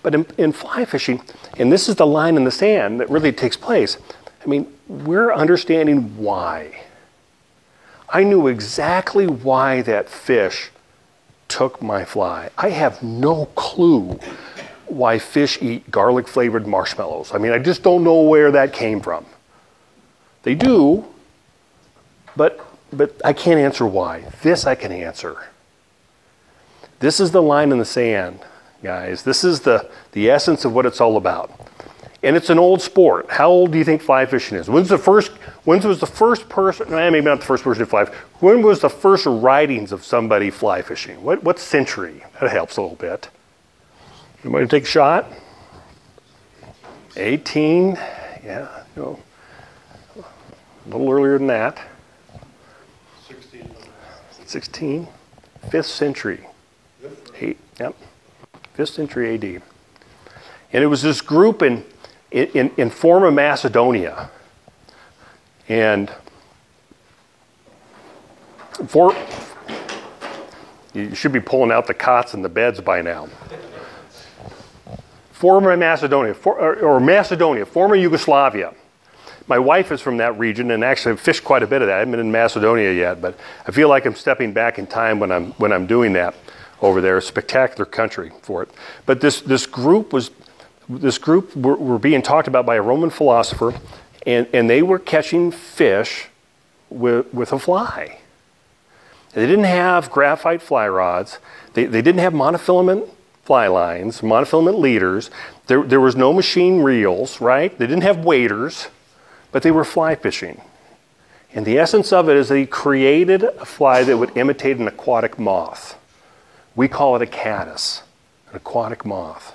But in, in fly fishing, and this is the line in the sand that really takes place, I mean, we're understanding why. I knew exactly why that fish took my fly. I have no clue why fish eat garlic flavored marshmallows. I mean, I just don't know where that came from. They do, but but I can't answer why. This I can answer. This is the line in the sand, guys. This is the, the essence of what it's all about and it's an old sport. How old do you think fly fishing is? When's the first? When was the first person? Eh, maybe not the first person to fly. When was the first writings of somebody fly fishing? What what century? That helps a little bit. Anybody take a shot? 18. Yeah, know, a little earlier than that. 16. 16. Fifth century. Eight. Yep. Fifth century AD. And it was this group in in, in former Macedonia. And for, you should be pulling out the cots and the beds by now. Former Macedonia, for, or, or, Macedonia, former Yugoslavia. My wife is from that region, and actually I've fished quite a bit of that. I haven't been in Macedonia yet, but I feel like I'm stepping back in time when I'm when I'm doing that over there. Spectacular country for it. But this this group was this group were, were, being talked about by a Roman philosopher, and, and they were catching fish with, with a fly. They didn't have graphite fly rods. They, they didn't have monofilament fly lines, monofilament leaders. There, there was no machine reels, right? They didn't have waders, but they were fly fishing. And the essence of it is that he created a fly that would imitate an aquatic moth. We call it a caddis, an aquatic moth.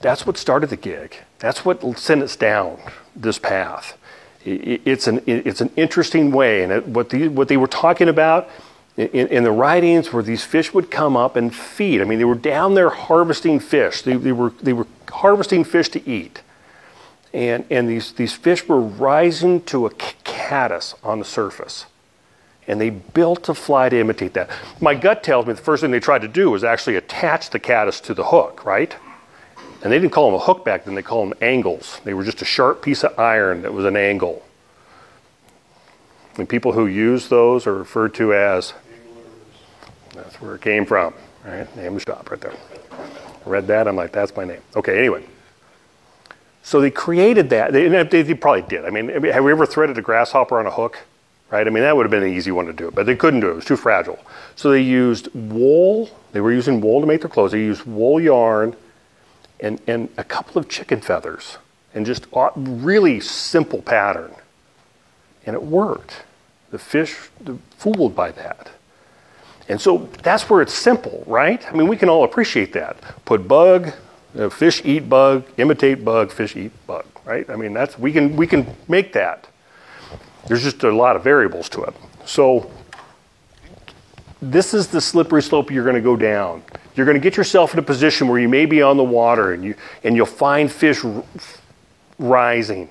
That's what started the gig. That's what sent us down this path. It's an, it's an interesting way. And it, what, the, what they were talking about in, in, the writings were these fish would come up and feed. I mean, they were down there harvesting fish. They, they, were, they were harvesting fish to eat. And, and these, these fish were rising to a caddis on the surface. And they built a fly to imitate that. My gut tells me the first thing they tried to do was actually attach the caddis to the hook, right? And they didn't call them a hook back then, they called them angles. They were just a sharp piece of iron that was an angle. And people who use those are referred to as, that's where it came from, right? Name the shop right there. I read that, I'm like, that's my name. Okay, anyway. So they created that. They, they, probably did. I mean, have we ever threaded a grasshopper on a hook? Right? I mean, that would have been an easy one to do, but they couldn't do it. It was too fragile. So they used wool. They were using wool to make their clothes. They used wool yarn and, and a couple of chicken feathers and just a really simple pattern. And it worked. The fish fooled by that. And so that's where it's simple, right? I mean, we can all appreciate that. Put bug, fish eat bug, imitate bug, fish eat bug, right? I mean, that's we can we can make that. There's just a lot of variables to it. So this is the slippery slope you're going to go down. You're going to get yourself in a position where you may be on the water and, you, and you'll find fish rising.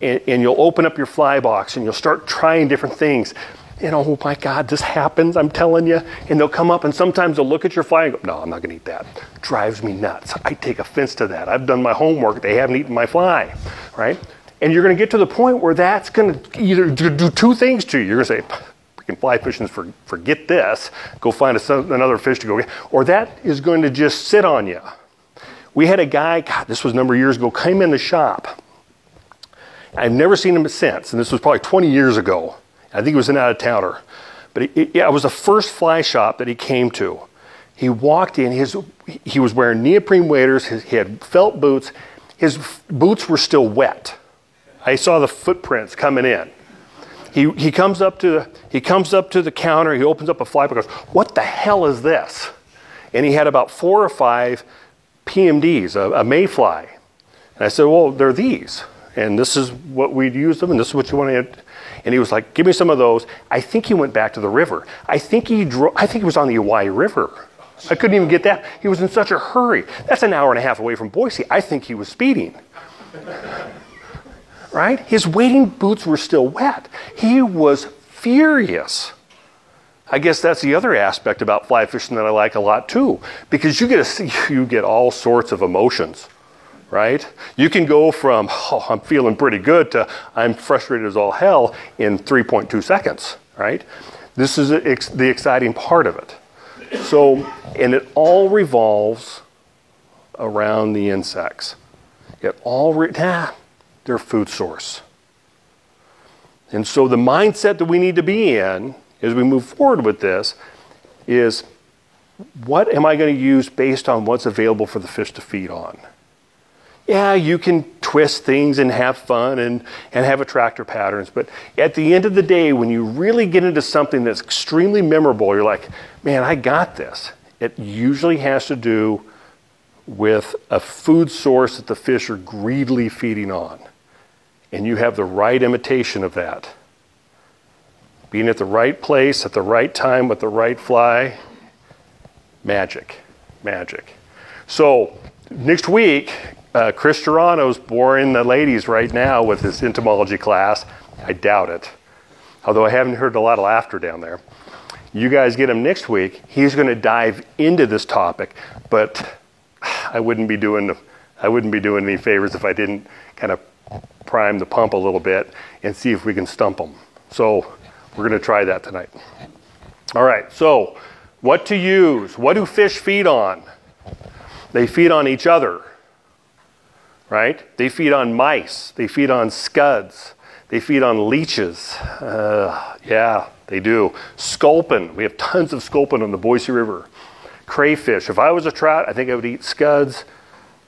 And, and, you'll open up your fly box and you'll start trying different things. And oh my God, this happens, I'm telling you. And they'll come up and sometimes they'll look at your fly and go, No, I'm not going to eat that. Drives me nuts. I take offense to that. I've done my homework. They haven't eaten my fly, right? And you're going to get to the point where that's going to either do two things to you. You're going to say, freaking fly fishing, for, forget this, go find a, another fish to go get, or that is going to just sit on you. We had a guy, God, this was a number of years ago, came in the shop. I've never seen him since, and this was probably 20 years ago. I think he was an out of towner. But it, it, yeah, it was the first fly shop that he came to. He walked in, his, he was wearing neoprene waders, his, he had felt boots. His boots were still wet. I saw the footprints coming in. He, he, comes up to, he comes up to the counter, he opens up a fly book, goes, What the hell is this? And he had about four or five PMDs, a, a mayfly. And I said, Well, they're these. And this is what we'd use them, and this is what you want to. And he was like, Give me some of those. I think he went back to the river. I think he drove, I think he was on the Owyhee River. I couldn't even get that. He was in such a hurry. That's an hour and a half away from Boise. I think he was speeding right? His wading boots were still wet. He was furious. I guess that's the other aspect about fly fishing that I like a lot too, because you get a, you get all sorts of emotions, right? You can go from oh, I'm feeling pretty good to I'm frustrated as all hell in 3.2 seconds, right? This is the exciting part of it. So, and it all revolves around the insects. It all re- nah, their food source. And so the mindset that we need to be in as we move forward with this is what am I going to use based on what's available for the fish to feed on? Yeah, you can twist things and have fun and, and have attractor patterns, but at the end of the day, when you really get into something that's extremely memorable, you're like, man, I got this. It usually has to do with a food source that the fish are greedily feeding on and you have the right imitation of that. Being at the right place at the right time with the right fly, magic, magic. So next week, uh, Chris Gerano's boring the ladies right now with his entomology class. I doubt it, although I haven't heard a lot of laughter down there. You guys get him next week. He's going to dive into this topic, but I wouldn't be doing I wouldn't be doing any favors if I didn't kind of prime the pump a little bit and see if we can stump them. So we're going to try that tonight. All right, so what to use? What do fish feed on? They feed on each other, right? They feed on mice, they feed on scuds, they feed on leeches. Uh, yeah, they do. Sculpin, we have tons of sculpin on the Boise River. Crayfish. If I was a trout, I think I would eat scuds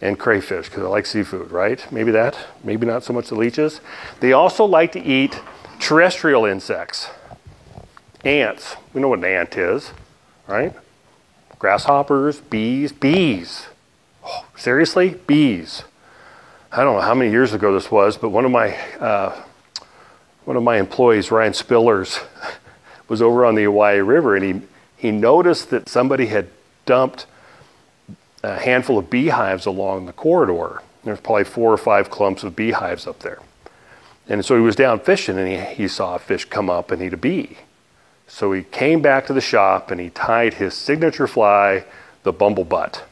and crayfish because I like seafood, right? Maybe that, maybe not so much the leeches. They also like to eat terrestrial insects. Ants. We know what an ant is, right? Grasshoppers, bees, bees. Oh, seriously? Bees. I don't know how many years ago this was, but one of my uh, one of my employees, Ryan Spillers, was over on the Owyhee River and he, he noticed that somebody had dumped a handful of beehives along the corridor. There's probably four or five clumps of beehives up there. And so he was down fishing and he, he saw a fish come up and eat a bee. So he came back to the shop and he tied his signature fly, the bumblebutt,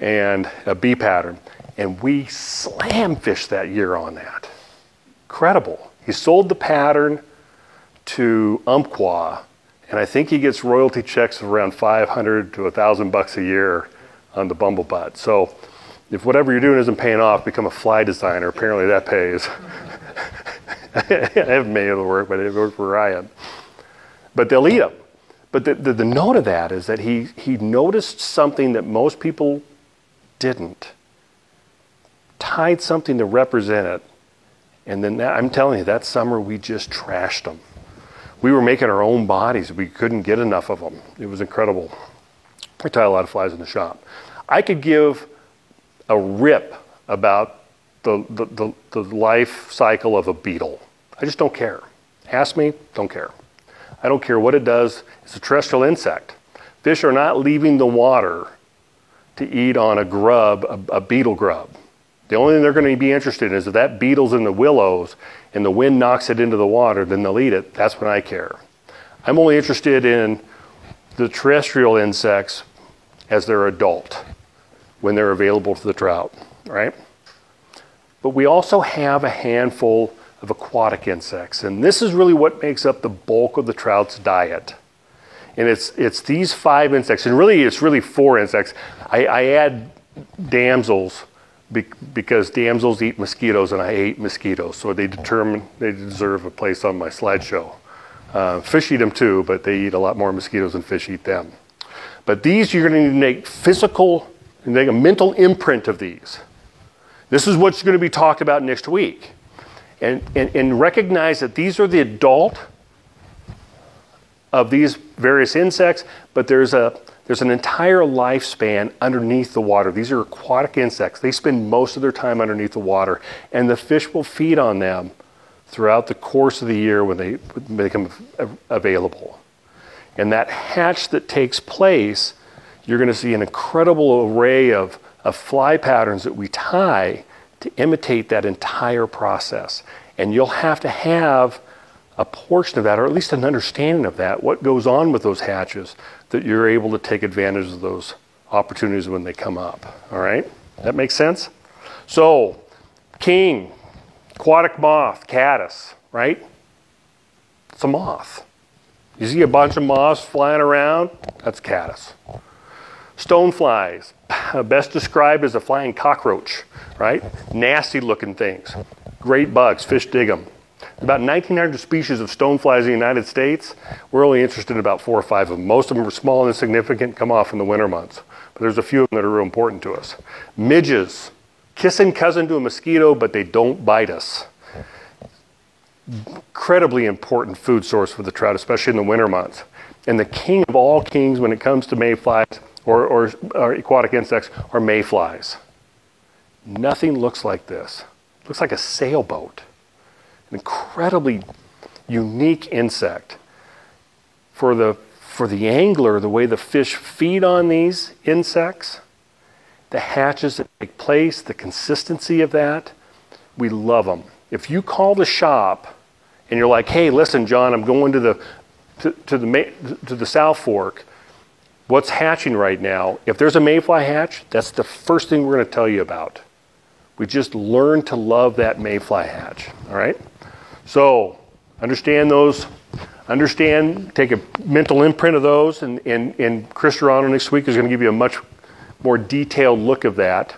and a bee pattern. And we slam fished that year on that. Incredible. He sold the pattern to Umpqua, and I think he gets royalty checks of around 500 to 1,000 bucks a year on the bumblebutt. So if whatever you're doing isn't paying off, become a fly designer. Apparently that pays. I haven't made it work, but it worked for Ryan. But they'll eat them. But the, the, the note of that is that he, he noticed something that most people didn't. Tied something to represent it and then that, I'm telling you, that summer we just trashed them. We were making our own bodies. We couldn't get enough of them. It was incredible. We tie a lot of flies in the shop. I could give a rip about the, the, the, the life cycle of a beetle. I just don't care. Ask me, don't care. I don't care what it does. It's a terrestrial insect. Fish are not leaving the water to eat on a grub, a, a beetle grub. The only thing they're going to be interested in is if that beetle's in the willows and the wind knocks it into the water, then they'll eat it. That's when I care. I'm only interested in the terrestrial insects as they're adult when they're available to the trout, right? But we also have a handful of aquatic insects, and this is really what makes up the bulk of the trout's diet. And it's, it's these five insects, and really it's really four insects. I, I add damsels be, because damsels eat mosquitoes and I hate mosquitoes, so they determine they deserve a place on my slideshow. Uh, fish eat them too, but they eat a lot more mosquitoes than fish eat them. But these, you're going to need to make physical, make a mental imprint of these. This is what's going to be talked about next week. And, and, and recognize that these are the adult of these various insects, but there's a, there's an entire lifespan underneath the water. These are aquatic insects. They spend most of their time underneath the water, and the fish will feed on them throughout the course of the year when they become available. And that hatch that takes place, you're going to see an incredible array of, of fly patterns that we tie to imitate that entire process. And you'll have to have a portion of that, or at least an understanding of that, what goes on with those hatches, that you're able to take advantage of those opportunities when they come up. All right? That makes sense? So, king, aquatic moth, caddis, right? It's a moth. You see a bunch of moths flying around? That's caddis. Stoneflies, uh, best described as a flying cockroach, right? Nasty looking things. Great bugs, fish dig them. About 1,900 species of stoneflies in the United States. We're only interested in about four or five of them. Most of them are small and insignificant, come off in the winter months. But there's a few of them that are real important to us. Midges, kissing cousin to a mosquito, but they don't bite us. Incredibly important food source for the trout, especially in the winter months. And the king of all kings when it comes to mayflies or, or, or aquatic insects are mayflies. Nothing looks like this. Looks like a sailboat an incredibly unique insect. For the, for the angler, the way the fish feed on these insects, the hatches that take place, the consistency of that, we love them. If you call the shop and you're like, hey, listen, John, I'm going to the, to, to the, to the South Fork, what's hatching right now? If there's a mayfly hatch, that's the first thing we're going to tell you about. We just learn to love that mayfly hatch, all right? So understand those, understand, take a mental imprint of those, and, and, and Chris Gerano next week is going to give you a much more detailed look of that.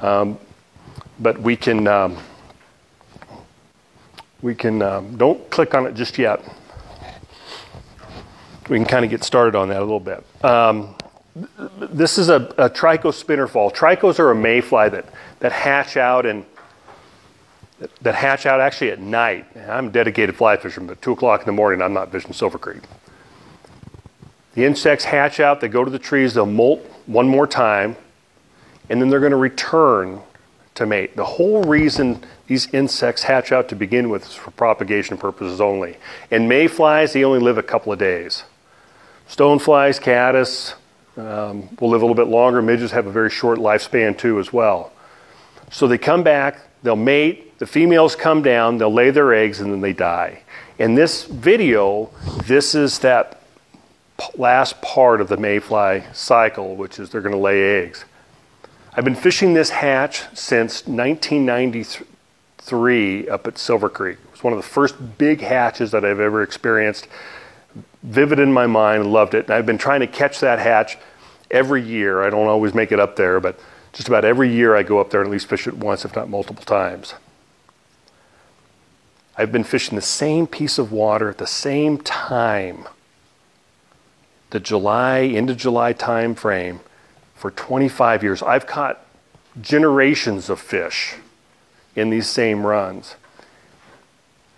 Um, but we can, um, we can, um, don't click on it just yet. We can kind of get started on that a little bit. Um, this is a, a trico spinnerfall. Tricos are a mayfly that, that hatch out and that hatch out actually at night. I'm a dedicated fly fisherman, but 2 o'clock in the morning, I'm not fishing Silver Creek. The insects hatch out, they go to the trees, they'll molt one more time, and then they're going to return to mate. The whole reason these insects hatch out to begin with is for propagation purposes only. And mayflies, they only live a couple of days. Stoneflies, caddis um, will live a little bit longer. Midges have a very short lifespan too, as well. So they come back, they'll mate, the females come down, they'll lay their eggs, and then they die. In this video, this is that last part of the mayfly cycle, which is they're going to lay eggs. I've been fishing this hatch since 1993 up at Silver Creek. It was one of the first big hatches that I've ever experienced. Vivid in my mind, loved it. And I've been trying to catch that hatch every year. I don't always make it up there, but just about every year I go up there and at least fish it once, if not multiple times. I've been fishing the same piece of water at the same time, the July, into July time frame for 25 years. I've caught generations of fish in these same runs.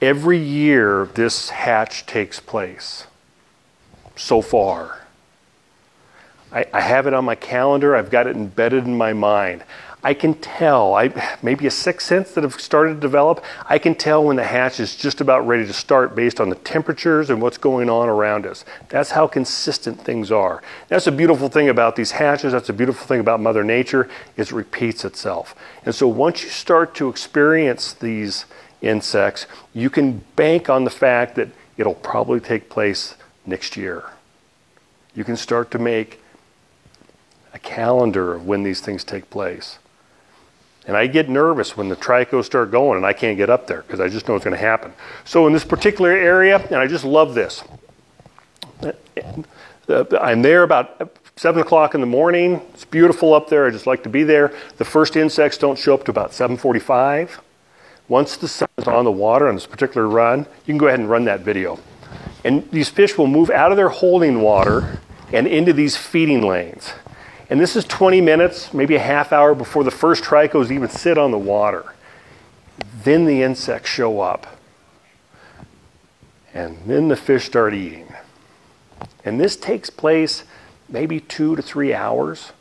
Every year, this hatch takes place so far. I, I, have it on my calendar, I've got it embedded in my mind. I can tell, I, maybe a sixth sense that have started to develop, I can tell when the hatch is just about ready to start based on the temperatures and what's going on around us. That's how consistent things are. That's a beautiful thing about these hatches, that's a beautiful thing about Mother Nature, is it repeats itself. And so once you start to experience these insects, you can bank on the fact that it'll probably take place next year. You can start to make a calendar of when these things take place. And I get nervous when the tricos start going and I can't get up there because I just know it's going to happen. So in this particular area, and I just love this. I'm there about 7 o'clock in the morning. It's beautiful up there. I just like to be there. The first insects don't show up to about 745. Once the sun is on the water on this particular run, you can go ahead and run that video. And these fish will move out of their holding water and into these feeding lanes. And this is 20 minutes, maybe a half hour before the first tricos even sit on the water. Then the insects show up. And then the fish start eating. And this takes place maybe two to three hours.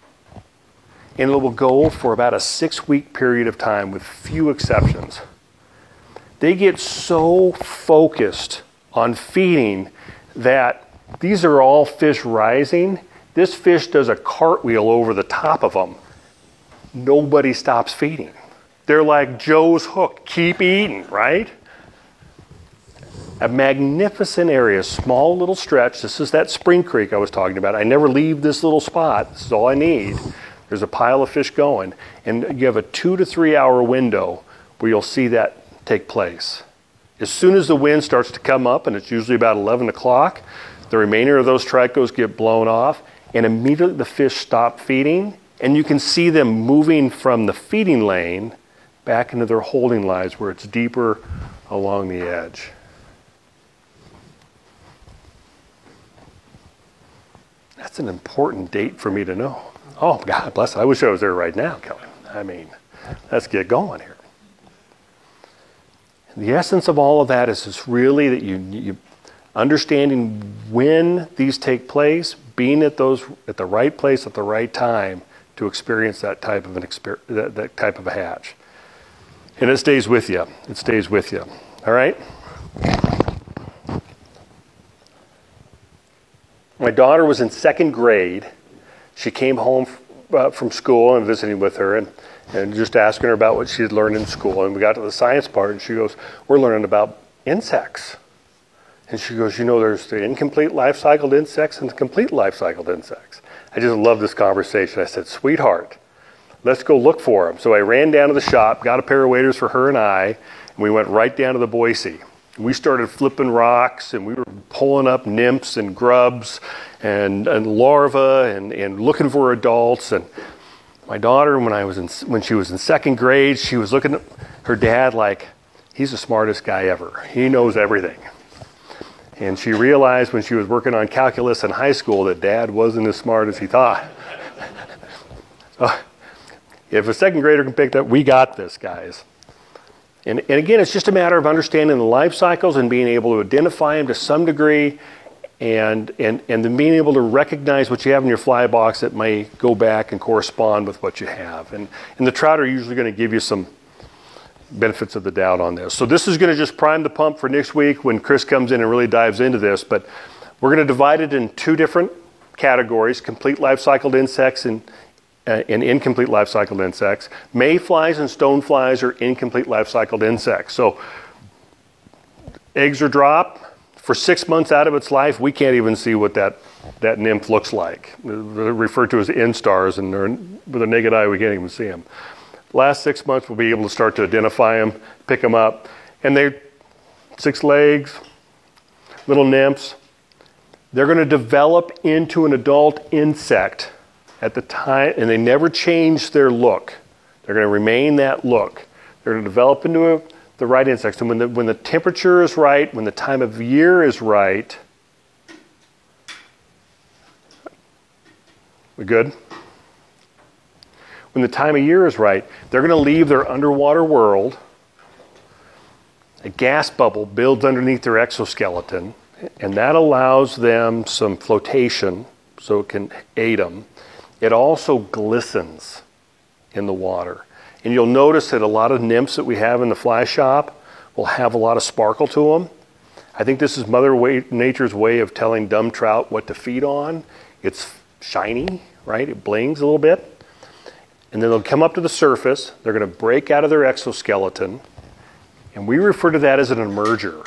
And it will go for about a six week period of time with few exceptions. They get so focused on feeding that these are all fish rising this fish does a cartwheel over the top of them. Nobody stops feeding. They're like Joe's hook, keep eating, right? A magnificent area, small little stretch. This is that spring creek I was talking about. I never leave this little spot. This is all I need. There's a pile of fish going. And you have a two to three hour window where you'll see that take place. As soon as the wind starts to come up, and it's usually about 11 o'clock, the remainder of those tricos get blown off, and immediately the fish stop feeding, and you can see them moving from the feeding lane back into their holding lines where it's deeper along the edge. That's an important date for me to know. Oh, God bless it. I wish I was there right now, Kelly. I mean, let's get going here. The essence of all of that is just really that you, you understanding when these take place, being at those at the right place at the right time to experience that type of an exper- that, that type of a hatch. And it stays with you. It stays with you. All right? My daughter was in second grade. She came home uh, from school and visiting with her and, and just asking her about what she had learned in school. And we got to the science part and she goes, We're learning about insects. And she goes, You know, there's the incomplete life cycled insects and the complete life cycled insects. I just love this conversation. I said, Sweetheart, let's go look for them. So I ran down to the shop, got a pair of waders for her and I, and we went right down to the Boise. We started flipping rocks and we were pulling up nymphs and grubs and, and larvae and, and looking for adults. And my daughter, when, I was in, when she was in second grade, she was looking at her dad like, he's the smartest guy ever. He knows everything. And she realized when she was working on calculus in high school that dad wasn't as smart as he thought. so, uh, if a second grader can pick that, we got this, guys. And, and again, it's just a matter of understanding the life cycles and being able to identify them to some degree and, and, and then being able to recognize what you have in your fly box that may go back and correspond with what you have. And, and the trout are usually going to give you some benefits of the doubt on this. So this is going to just prime the pump for next week when Chris comes in and really dives into this. But we're going to divide it in two different categories, complete life cycled insects and, uh, and incomplete life cycled insects. Mayflies and stoneflies are incomplete life cycled insects. So eggs are dropped. For six months out of its life, we can't even see what that, that nymph looks like. They're referred to as instars, and with a naked eye, we can't even see them. Last six months, we'll be able to start to identify them, pick them up, and they're six legs, little nymphs. They're going to develop into an adult insect at the time, and they never change their look. They're going to remain that look. They're going to develop into a, the right insects. And when the, when the temperature is right, when the time of year is right, we good? When the time of year is right, they're going to leave their underwater world. A gas bubble builds underneath their exoskeleton, and that allows them some flotation so it can aid them. It also glistens in the water. And you'll notice that a lot of nymphs that we have in the fly shop will have a lot of sparkle to them. I think this is Mother Nature's way of telling dumb trout what to feed on. It's shiny, right? It blings a little bit. And then they'll come up to the surface. They're going to break out of their exoskeleton. And we refer to that as an emerger.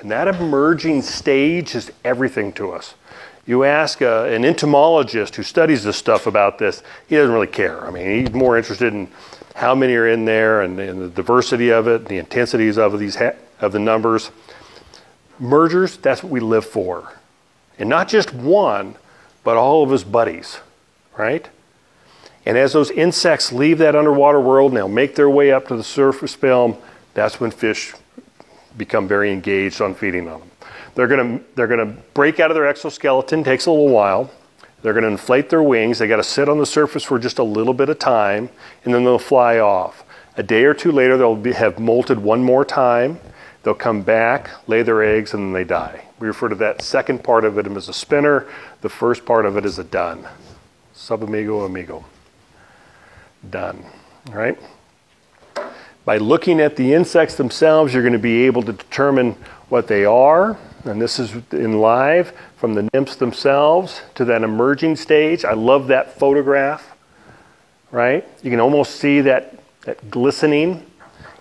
And that emerging stage is everything to us. You ask uh, an entomologist who studies this stuff about this, he doesn't really care. I mean, he's more interested in how many are in there and, and the diversity of it, the intensities of these of the numbers. Mergers, that's what we live for. And not just one, but all of his buddies, right? And as those insects leave that underwater world they'll make their way up to the surface film, that's when fish become very engaged on feeding on them. They're going to they're to break out of their exoskeleton. Takes a little while. They're going to inflate their wings. They got to sit on the surface for just a little bit of time, and then they'll fly off. A day or two later, they'll be, have molted one more time. They'll come back, lay their eggs, and then they die. We refer to that second part of it as a spinner. The first part of it is a dun. Sub amigo, imago. Dun. right? By looking at the insects themselves, you're going to be able to determine what they are, and this is in live from the nymphs themselves to that emerging stage. I love that photograph, right? You can almost see that, that glistening,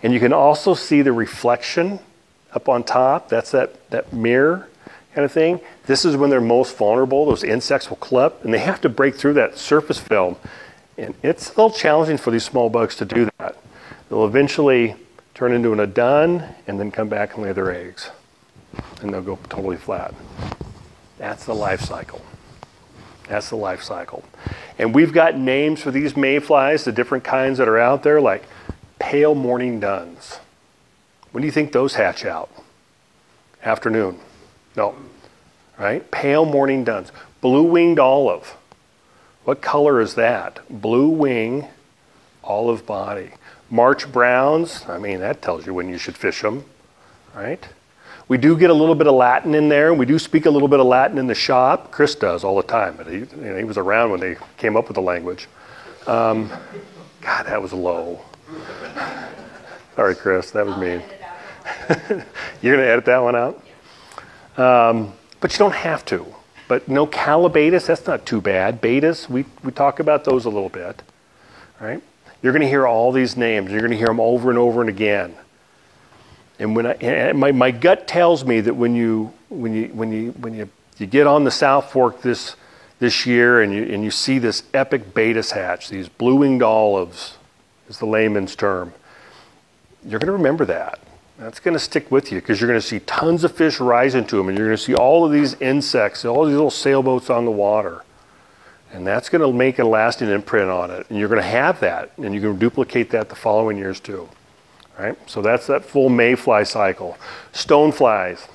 and you can also see the reflection up on top. That's that, that mirror kind of thing. This is when they're most vulnerable. Those insects will clump, and they have to break through that surface film. And it's a little challenging for these small bugs to do that. They'll eventually turn into an adun and then come back and lay their eggs and they'll go totally flat. That's the life cycle. That's the life cycle. And we've got names for these mayflies, the different kinds that are out there, like pale morning duns. When do you think those hatch out? Afternoon. No. Right? Pale morning duns. Blue winged olive. What color is that? Blue wing, olive body. March browns, I mean, that tells you when you should fish them, right? We do get a little bit of Latin in there. We do speak a little bit of Latin in the shop. Chris does all the time, but he, you know, he was around when they came up with the language. Um, God, that was low. Sorry, Chris, that was mean. You're going to edit that one out? Um, but you don't have to. But no Callibaetis, that's not too bad. Baetis, we, we talk about those a little bit. Right? You're going to hear all these names. You're going to hear them over and over and again. And when I, and my, my gut tells me that when you, when you, when you, when you, you get on the South Fork this, this year and you, and you see this epic Baetis hatch, these blue winged olives is the layman's term, you're going to remember that. That's going to stick with you because you're going to see tons of fish rise into them and you're going to see all of these insects, all these little sailboats on the water. And that's going to make a lasting imprint on it. And you're going to have that and you're going to duplicate that the following years too. Right? So that's that full mayfly cycle. Stoneflies.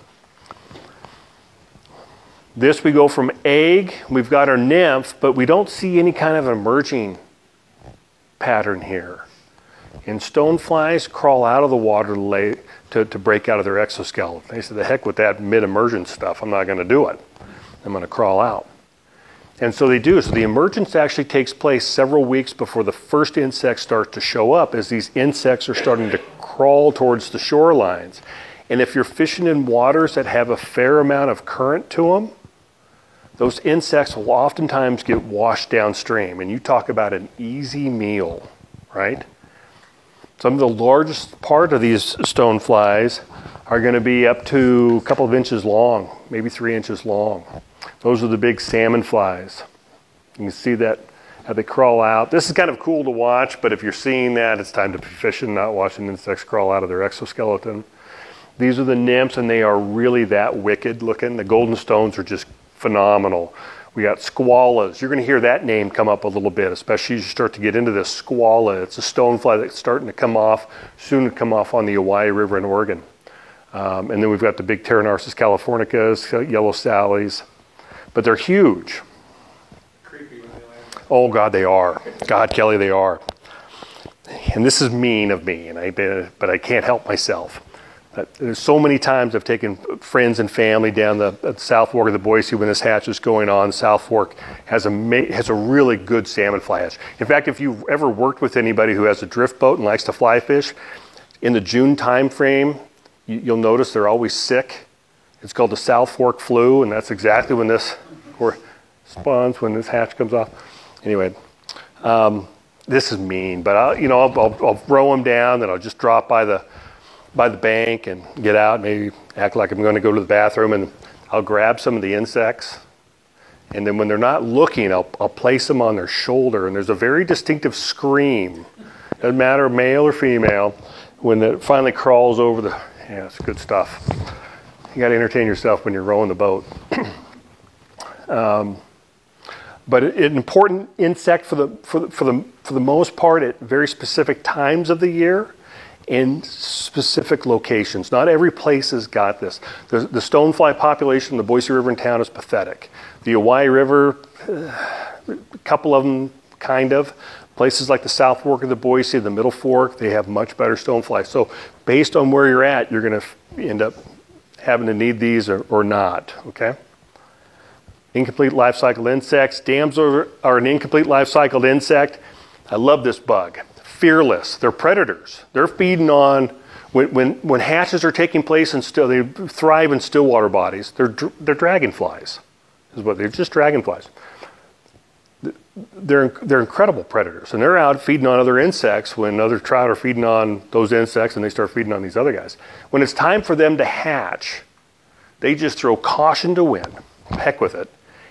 This we go from egg, we've got our nymph, but we don't see any kind of emerging pattern here. And stoneflies crawl out of the water lay, to, to break out of their exoskeleton. They said, the heck with that mid-emergence stuff, I'm not going to do it. I'm going to crawl out. And so they do. So the emergence actually takes place several weeks before the first insects start to show up as these insects are starting to crawl towards the shorelines. And if you're fishing in waters that have a fair amount of current to them, those insects will oftentimes get washed downstream. And you talk about an easy meal, right? Some of the largest part of these stone flies are going to be up to a couple of inches long, maybe three inches long. Those are the big salmon flies. You can see that how they crawl out. This is kind of cool to watch, but if you're seeing that, it's time to be fishing, not watching insects crawl out of their exoskeleton. These are the nymphs, and they are really that wicked looking. The golden stones are just phenomenal. We got Skwalas. You're going to hear that name come up a little bit, especially as you start to get into this Skwala. It's a stonefly that's starting to come off, soon to come off on the Owyhee River in Oregon. Um, and then we've got the big Pteronarcys californicus, yellow sallies, but they're huge. Oh God, they are. God, Kelly, they are. And this is mean of me, and I, but I can't help myself. There's so many times I've taken friends and family down the, the South Fork of the Boise when this hatch is going on. South Fork has a has a really good salmon fly hatch. In fact, if you've ever worked with anybody who has a drift boat and likes to fly fish, in the June time frame, you, will notice they're always sick. It's called the South Fork flu, and that's exactly when this spawns when this hatch comes off. Anyway, um, this is mean, but I'll, you know I'll, I'll, I'll them down, and I'll just drop by the by the bank and get out, maybe act like I'm going to go to the bathroom, and I'll grab some of the insects. And then when they're not looking, I'll, I'll place them on their shoulder, and there's a very distinctive scream. Doesn't matter male or female. When it finally crawls over the, yeah, it's good stuff. You got to entertain yourself when you're rowing the boat. um, but an important insect for the, for, the, for, the, for the most part at very specific times of the year in specific locations. Not every place has got this. The, the stonefly population in the Boise River and town is pathetic. The Owyhee River, uh, a couple of them kind of. Places like the South Fork of the Boise, the Middle Fork, they have much better stonefly. So based on where you're at, you're going to end up having to need these or, or not, okay? Incomplete life cycle insects. Dams are, are an incomplete life cycled insect. I love this bug fearless. They're predators. They're feeding on when, when, when hatches are taking place and still they thrive in still water bodies. They're they're dragonflies, is what they're just dragonflies. They're they're incredible predators, and they're out feeding on other insects when other trout are feeding on those insects, and they start feeding on these other guys. When it's time for them to hatch, they just throw caution to wind. Heck with it,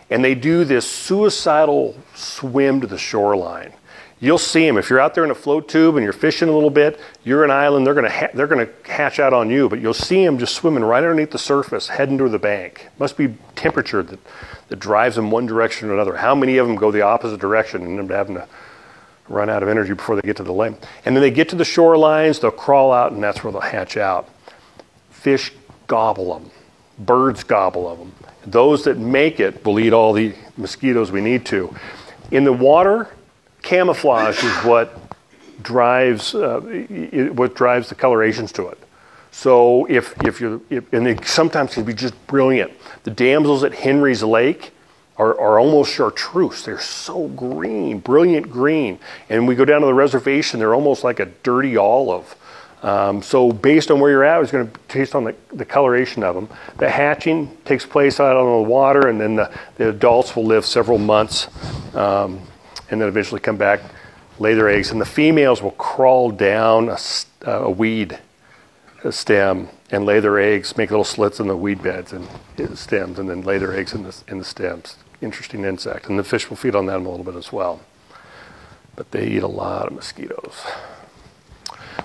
and they do this suicidal swim to the shoreline You'll see them if you're out there in a float tube and you're fishing a little bit. You're an island; they're going to they're going to hatch out on you, but you'll see them just swimming right underneath the surface, heading to the bank. Must be temperature that that drives them one direction or another. How many of them go the opposite direction and end up having to run out of energy before they get to the lake? And then they get to the shorelines, they'll crawl out, and that's where they'll hatch out. Fish gobble them. Birds gobble them. Those that make it will eat all the mosquitoes we need to. In the water, camouflage is what drives uh, what drives the colorations to it. So if if you and they sometimes can be just brilliant. The damsels at Henry's Lake are, are almost chartreuse. They're so green, brilliant green. And we go down to the reservation, they're almost like a dirty olive. Um, so based on where you're at, it's going to taste on the, the coloration of them. The hatching takes place out on the water, and then the, the adults will live several months. Um, and then eventually come back, lay their eggs, and the females will crawl down a, uh, a weed a stem and lay their eggs, make little slits in the weed beds and stems, and then lay their eggs in the, in the stems. Interesting insect, and the fish will feed on them a little bit as well. But they eat a lot of mosquitoes.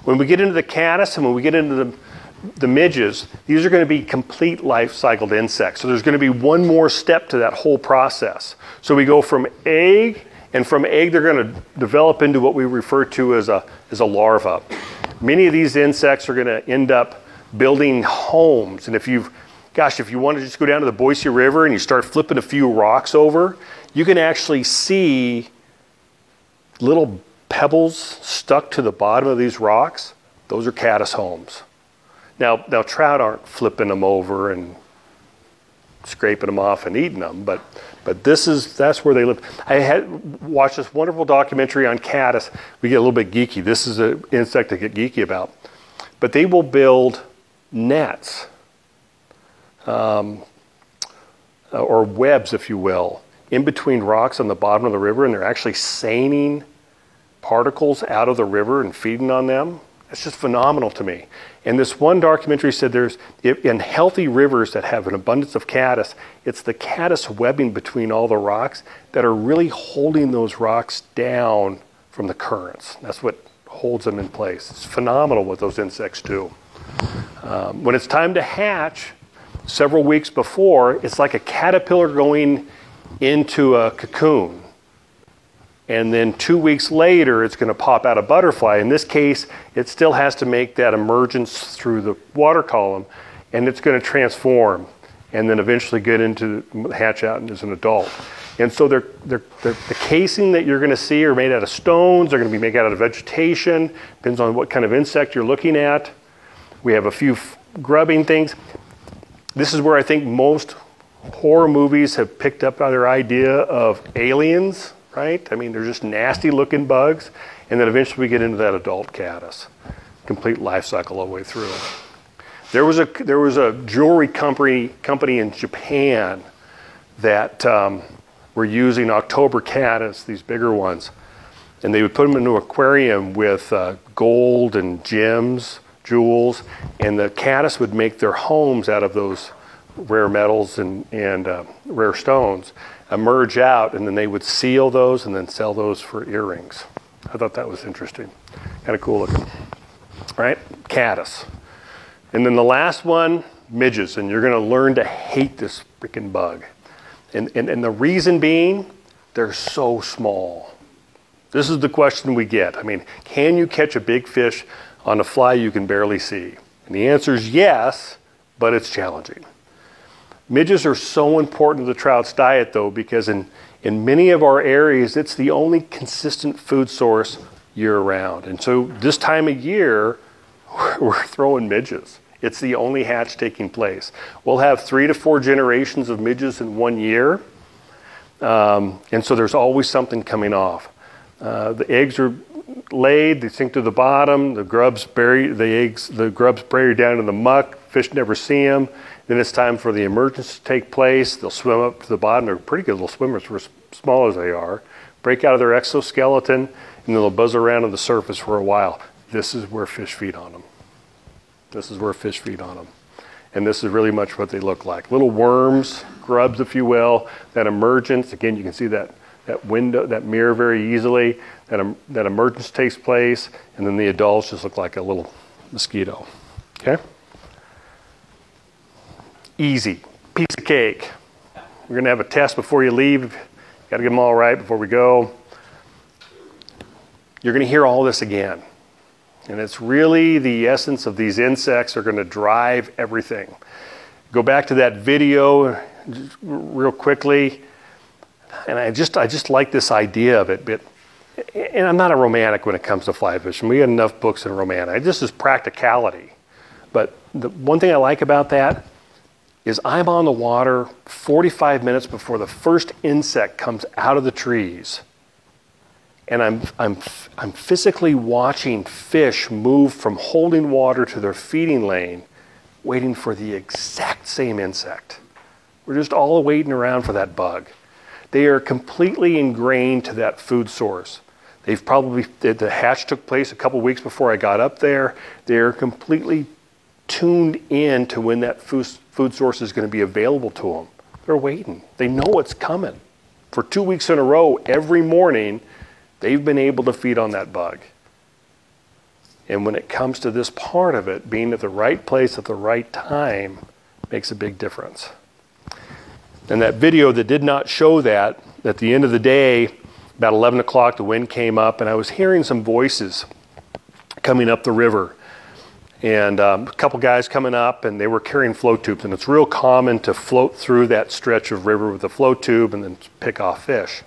When we get into the caddis and when we get into the the midges, these are going to be complete life cycled insects. So there's going to be one more step to that whole process. So we go from egg and from egg, they're going to develop into what we refer to as a, as a larva. Many of these insects are going to end up building homes. And if you've gosh, if you want to just go down to the Boise River and you start flipping a few rocks over, you can actually see little pebbles stuck to the bottom of these rocks. Those are caddis homes. Now, now trout aren't flipping them over and scraping them off and eating them, but but this is that's where they live. I had watched this wonderful documentary on caddis. We get a little bit geeky. This is an insect to get geeky about, but they will build nets um, or webs, if you will, in between rocks on the bottom of the river, and they're actually seining particles out of the river and feeding on them. It's just phenomenal to me. And this one documentary said there's in healthy rivers that have an abundance of caddis, it's the caddis webbing between all the rocks that are really holding those rocks down from the currents. That's what holds them in place. It's phenomenal what those insects do. Um, when it's time to hatch, several weeks before, it's like a caterpillar going into a cocoon and then two weeks later it's going to pop out a butterfly. In this case, it still has to make that emergence through the water column, and it's going to transform and then eventually get into hatch out as an adult. And so they're, they're, they're, the casing that you're going to see are made out of stones. They're going to be made out of vegetation. Depends on what kind of insect you're looking at. We have a few grubbing things. This is where I think most horror movies have picked up their idea of aliens right? I mean, they're just nasty looking bugs. And then eventually we get into that adult caddis, complete life cycle all the way through. There was a, there was a jewelry company, company in Japan that um, were using October caddis, these bigger ones, and they would put them into an aquarium with uh, gold and gems, jewels, and the caddis would make their homes out of those rare metals and, and uh, rare stones emerge out, and then they would seal those and then sell those for earrings. I thought that was interesting. Kind of cool looking. Right? Caddis. And then the last one, midges. And you're going to learn to hate this freaking bug. And, and, and the reason being, they're so small. This is the question we get. I mean, can you catch a big fish on a fly you can barely see? And the answer is yes, but it's challenging. Midges are so important to the trout's diet, though, because in, in many of our areas, it's the only consistent food source year round. And so this time of year, we're throwing midges. It's the only hatch taking place. We'll have three to four generations of midges in one year. Um, and so there's always something coming off. Uh, the eggs are laid, they sink to the bottom, the grubs bury the eggs, the grubs bury down in the muck, fish never see them. Then it's time for the emergence to take place. They'll swim up to the bottom. They're pretty good little swimmers for as small as they are. Break out of their exoskeleton, and then they'll buzz around on the surface for a while. This is where fish feed on them. This is where fish feed on them. And this is really much what they look like. Little worms, grubs, if you will. That emergence, again, you can see that, that window, that mirror very easily. That, um, that emergence takes place, and then the adults just look like a little mosquito. Okay? Easy, piece of cake. We're going to have a test before you leave. Got to get them all right before we go. You're going to hear all this again. And it's really the essence of these insects are going to drive everything. Go back to that video real quickly. And I just, I just like this idea of it. But, and I'm not a romantic when it comes to fly fishing. We got enough books in romantic. This is practicality. But the one thing I like about that is I'm on the water 45 minutes before the first insect comes out of the trees. And I'm, I'm, I'm physically watching fish move from holding water to their feeding lane, waiting for the exact same insect. We're just all waiting around for that bug. They are completely ingrained to that food source. They've probably, the hatch took place a couple weeks before I got up there. They're completely tuned in to when that food, food source is going to be available to them. They're waiting. They know what's coming. For two weeks in a row, every morning, they've been able to feed on that bug. And when it comes to this part of it, being at the right place at the right time makes a big difference. And that video that did not show that, at the end of the day, about 11 o'clock, the wind came up, and I was hearing some voices coming up the river and um, a couple guys coming up, and they were carrying float tubes. And it's real common to float through that stretch of river with a float tube and then pick off fish.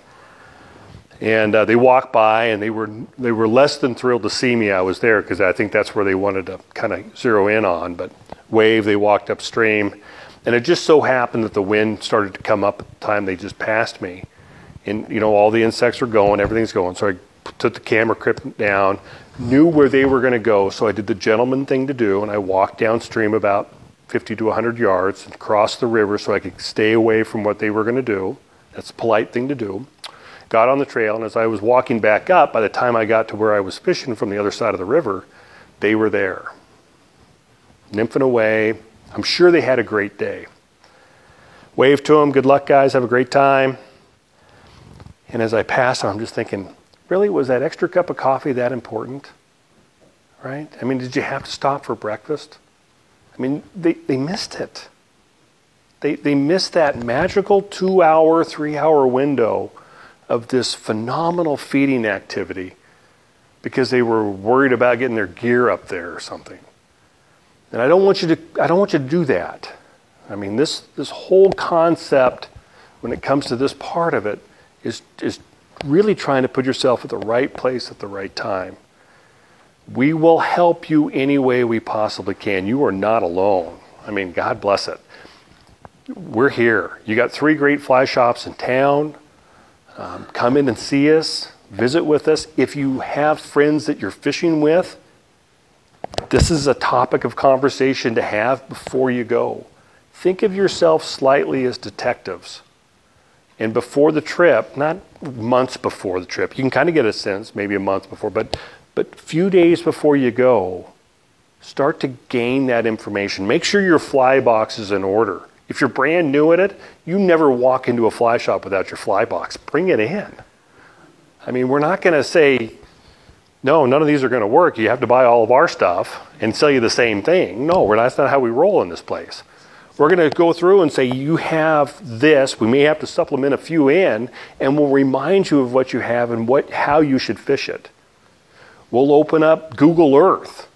And uh, they walked by, and they were they were less than thrilled to see me. I was there because I think that's where they wanted to kind of zero in on. But wave, they walked upstream, and it just so happened that the wind started to come up at the time they just passed me, and you know all the insects were going, everything's going. So I took the camera grip down, knew where they were going to go, so I did the gentleman thing to do, and I walked downstream about 50 to 100 yards and crossed the river so I could stay away from what they were going to do. That's a polite thing to do. Got on the trail, and as I was walking back up, by the time I got to where I was fishing from the other side of the river, they were there, nymphing away. I'm sure they had a great day. Wave to them, good luck, guys, have a great time. And as I passed them, I'm just thinking, Really, was that extra cup of coffee that important? Right? I mean, did you have to stop for breakfast? I mean, they, they missed it. They, they missed that magical two hour, three hour window of this phenomenal feeding activity because they were worried about getting their gear up there or something. And I don't want you to, I don't want you to do that. I mean, this, this whole concept, when it comes to this part of it, is, is really trying to put yourself at the right place at the right time. We will help you any way we possibly can. You are not alone. I mean, God bless it. We're here. You got three great fly shops in town. Um, come in and see us, visit with us. If you have friends that you're fishing with, this is a topic of conversation to have before you go. Think of yourself slightly as detectives. And before the trip, not months before the trip, you can kind of get a sense, maybe a month before, but but few days before you go, start to gain that information. Make sure your fly box is in order. If you're brand new at it, you never walk into a fly shop without your fly box. Bring it in. I mean, we're not going to say, no, none of these are going to work. You have to buy all of our stuff and sell you the same thing. No, not, that's not how we roll in this place. We're going to go through and say, you have this. We may have to supplement a few in, and we'll remind you of what you have and what, how you should fish it. We'll open up Google Earth.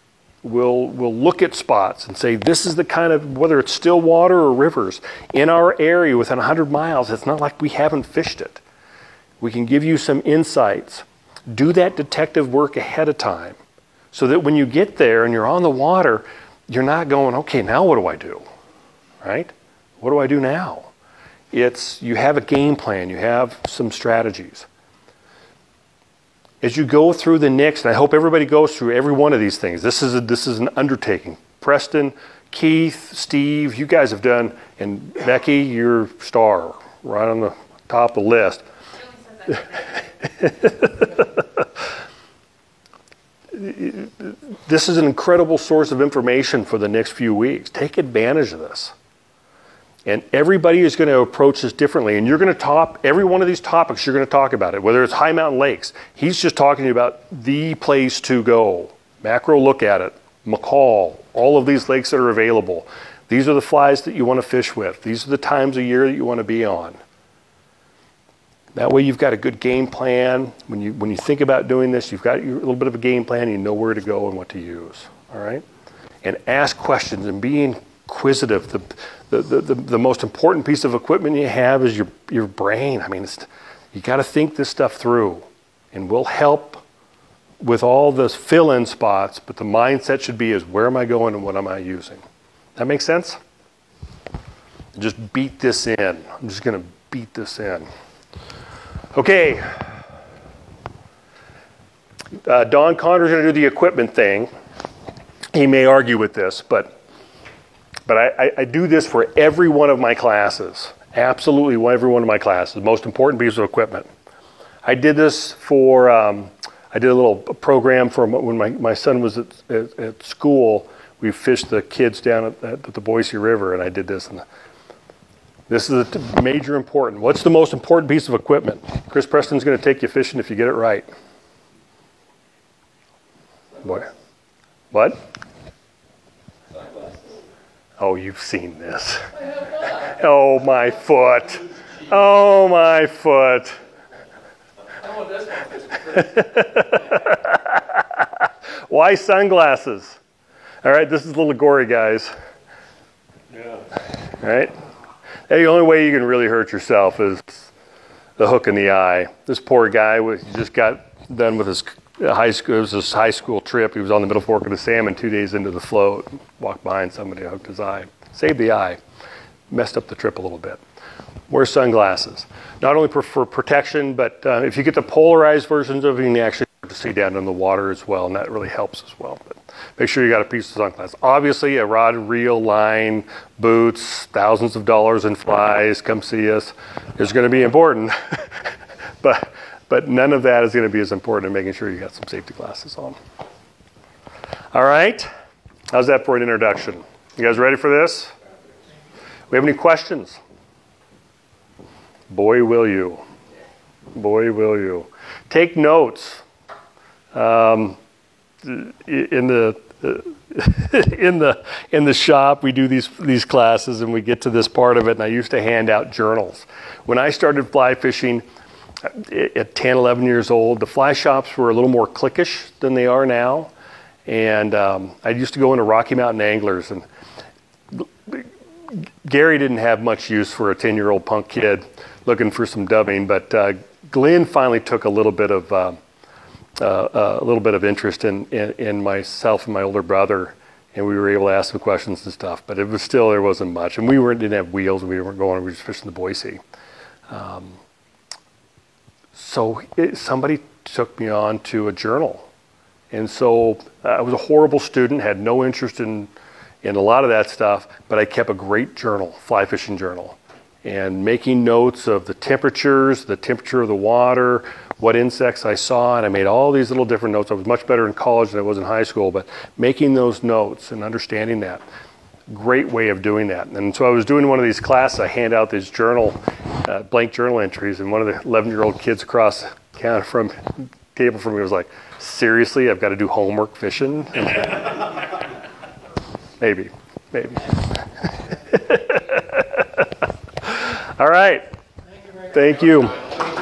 We'll, we'll look at spots and say, this is the kind of, whether it's still water or rivers, in our area within 100 miles, it's not like we haven't fished it. We can give you some insights. Do that detective work ahead of time so that when you get there and you're on the water, you're not going, okay, now what do I do? Right? What do I do now? It's you have a game plan, you have some strategies. As you go through the next, and I hope everybody goes through every one of these things. This is a, this is an undertaking. Preston, Keith, Steve, you guys have done, and Becky, you're star right on the top of the list. this is an incredible source of information for the next few weeks. Take advantage of this. And everybody is going to approach this differently. And you're going to top every one of these topics, you're going to talk about it, whether it's high mountain lakes. He's just talking to you about the place to go. Macro look at it. McCall, all of these lakes that are available. These are the flies that you want to fish with. These are the times of year that you want to be on. That way you've got a good game plan. When you, when you think about doing this, you've got a little bit of a game plan. You know where to go and what to use. All right? And ask questions and be inquisitive. The, the, the, the, most important piece of equipment you have is your, your brain. I mean, you got to think this stuff through, and we'll help with all the fill-in spots. But the mindset should be: is where am I going and what am I using? That makes sense. Just beat this in. I'm just going to beat this in. Okay. Uh, Don Connor's going to do the equipment thing. He may argue with this, but but I, I, I, do this for every one of my classes. Absolutely every one of my classes. Most important piece of equipment. I did this for, um, I did a little program for when my, my son was at, at, at school. We fished the kids down at, at, the Boise River, and I did this. And this is a major important. What's the most important piece of equipment? Chris Preston's going to take you fishing if you get it right. Boy. What? Oh, you've seen this. Oh, my foot. Oh, my foot. Why sunglasses? All right, this is a little gory, guys. Yeah. All right. The only way you can really hurt yourself is the hook in the eye. This poor guy was, just got done with his high school. It was his high school trip. He was on the middle fork of the salmon two days into the float. Walked behind somebody, hooked his eye. Saved the eye. Messed up the trip a little bit. Wear sunglasses. Not only for protection, but uh, if you get the polarized versions of it, you can actually to see down in the water as well, and that really helps as well. But make sure you got a piece of sunglasses. Obviously, a rod, reel, line, boots, thousands of dollars in flies. Come see us. Is going to be important, but but none of that is going to be as important as making sure you got some safety glasses on. All right, how's that for an introduction? You guys ready for this? We have any questions? Boy, will you! Boy, will you! Take notes. Um, in the in the in the shop, we do these these classes, and we get to this part of it. And I used to hand out journals. When I started fly fishing at 10, 11 years old, the fly shops were a little more cliquish than they are now. And um, I used to go into Rocky Mountain Anglers, and Gary didn't have much use for a 10 year old punk kid looking for some dubbing, but uh, Glenn finally took a little bit of. Uh, uh, uh, a little bit of interest in, in, in, myself and my older brother, and we were able to ask some questions and stuff. But it was still there wasn't much, and we weren't didn't have wheels. We weren't going. We were just fishing the Boise. Um, so it, somebody took me on to a journal, and so uh, I was a horrible student. Had no interest in in a lot of that stuff, but I kept a great journal, fly fishing journal, and making notes of the temperatures, the temperature of the water, what insects I saw, and I made all these little different notes. I was much better in college than I was in high school, but making those notes and understanding that, great way of doing that. And so I was doing one of these classes. I hand out these journal, uh, blank journal entries, and one of the 11-year-old kids across counter from table from me was like, "Seriously, I've got to do homework fishing." maybe, maybe. all right. Thank you. Thank you.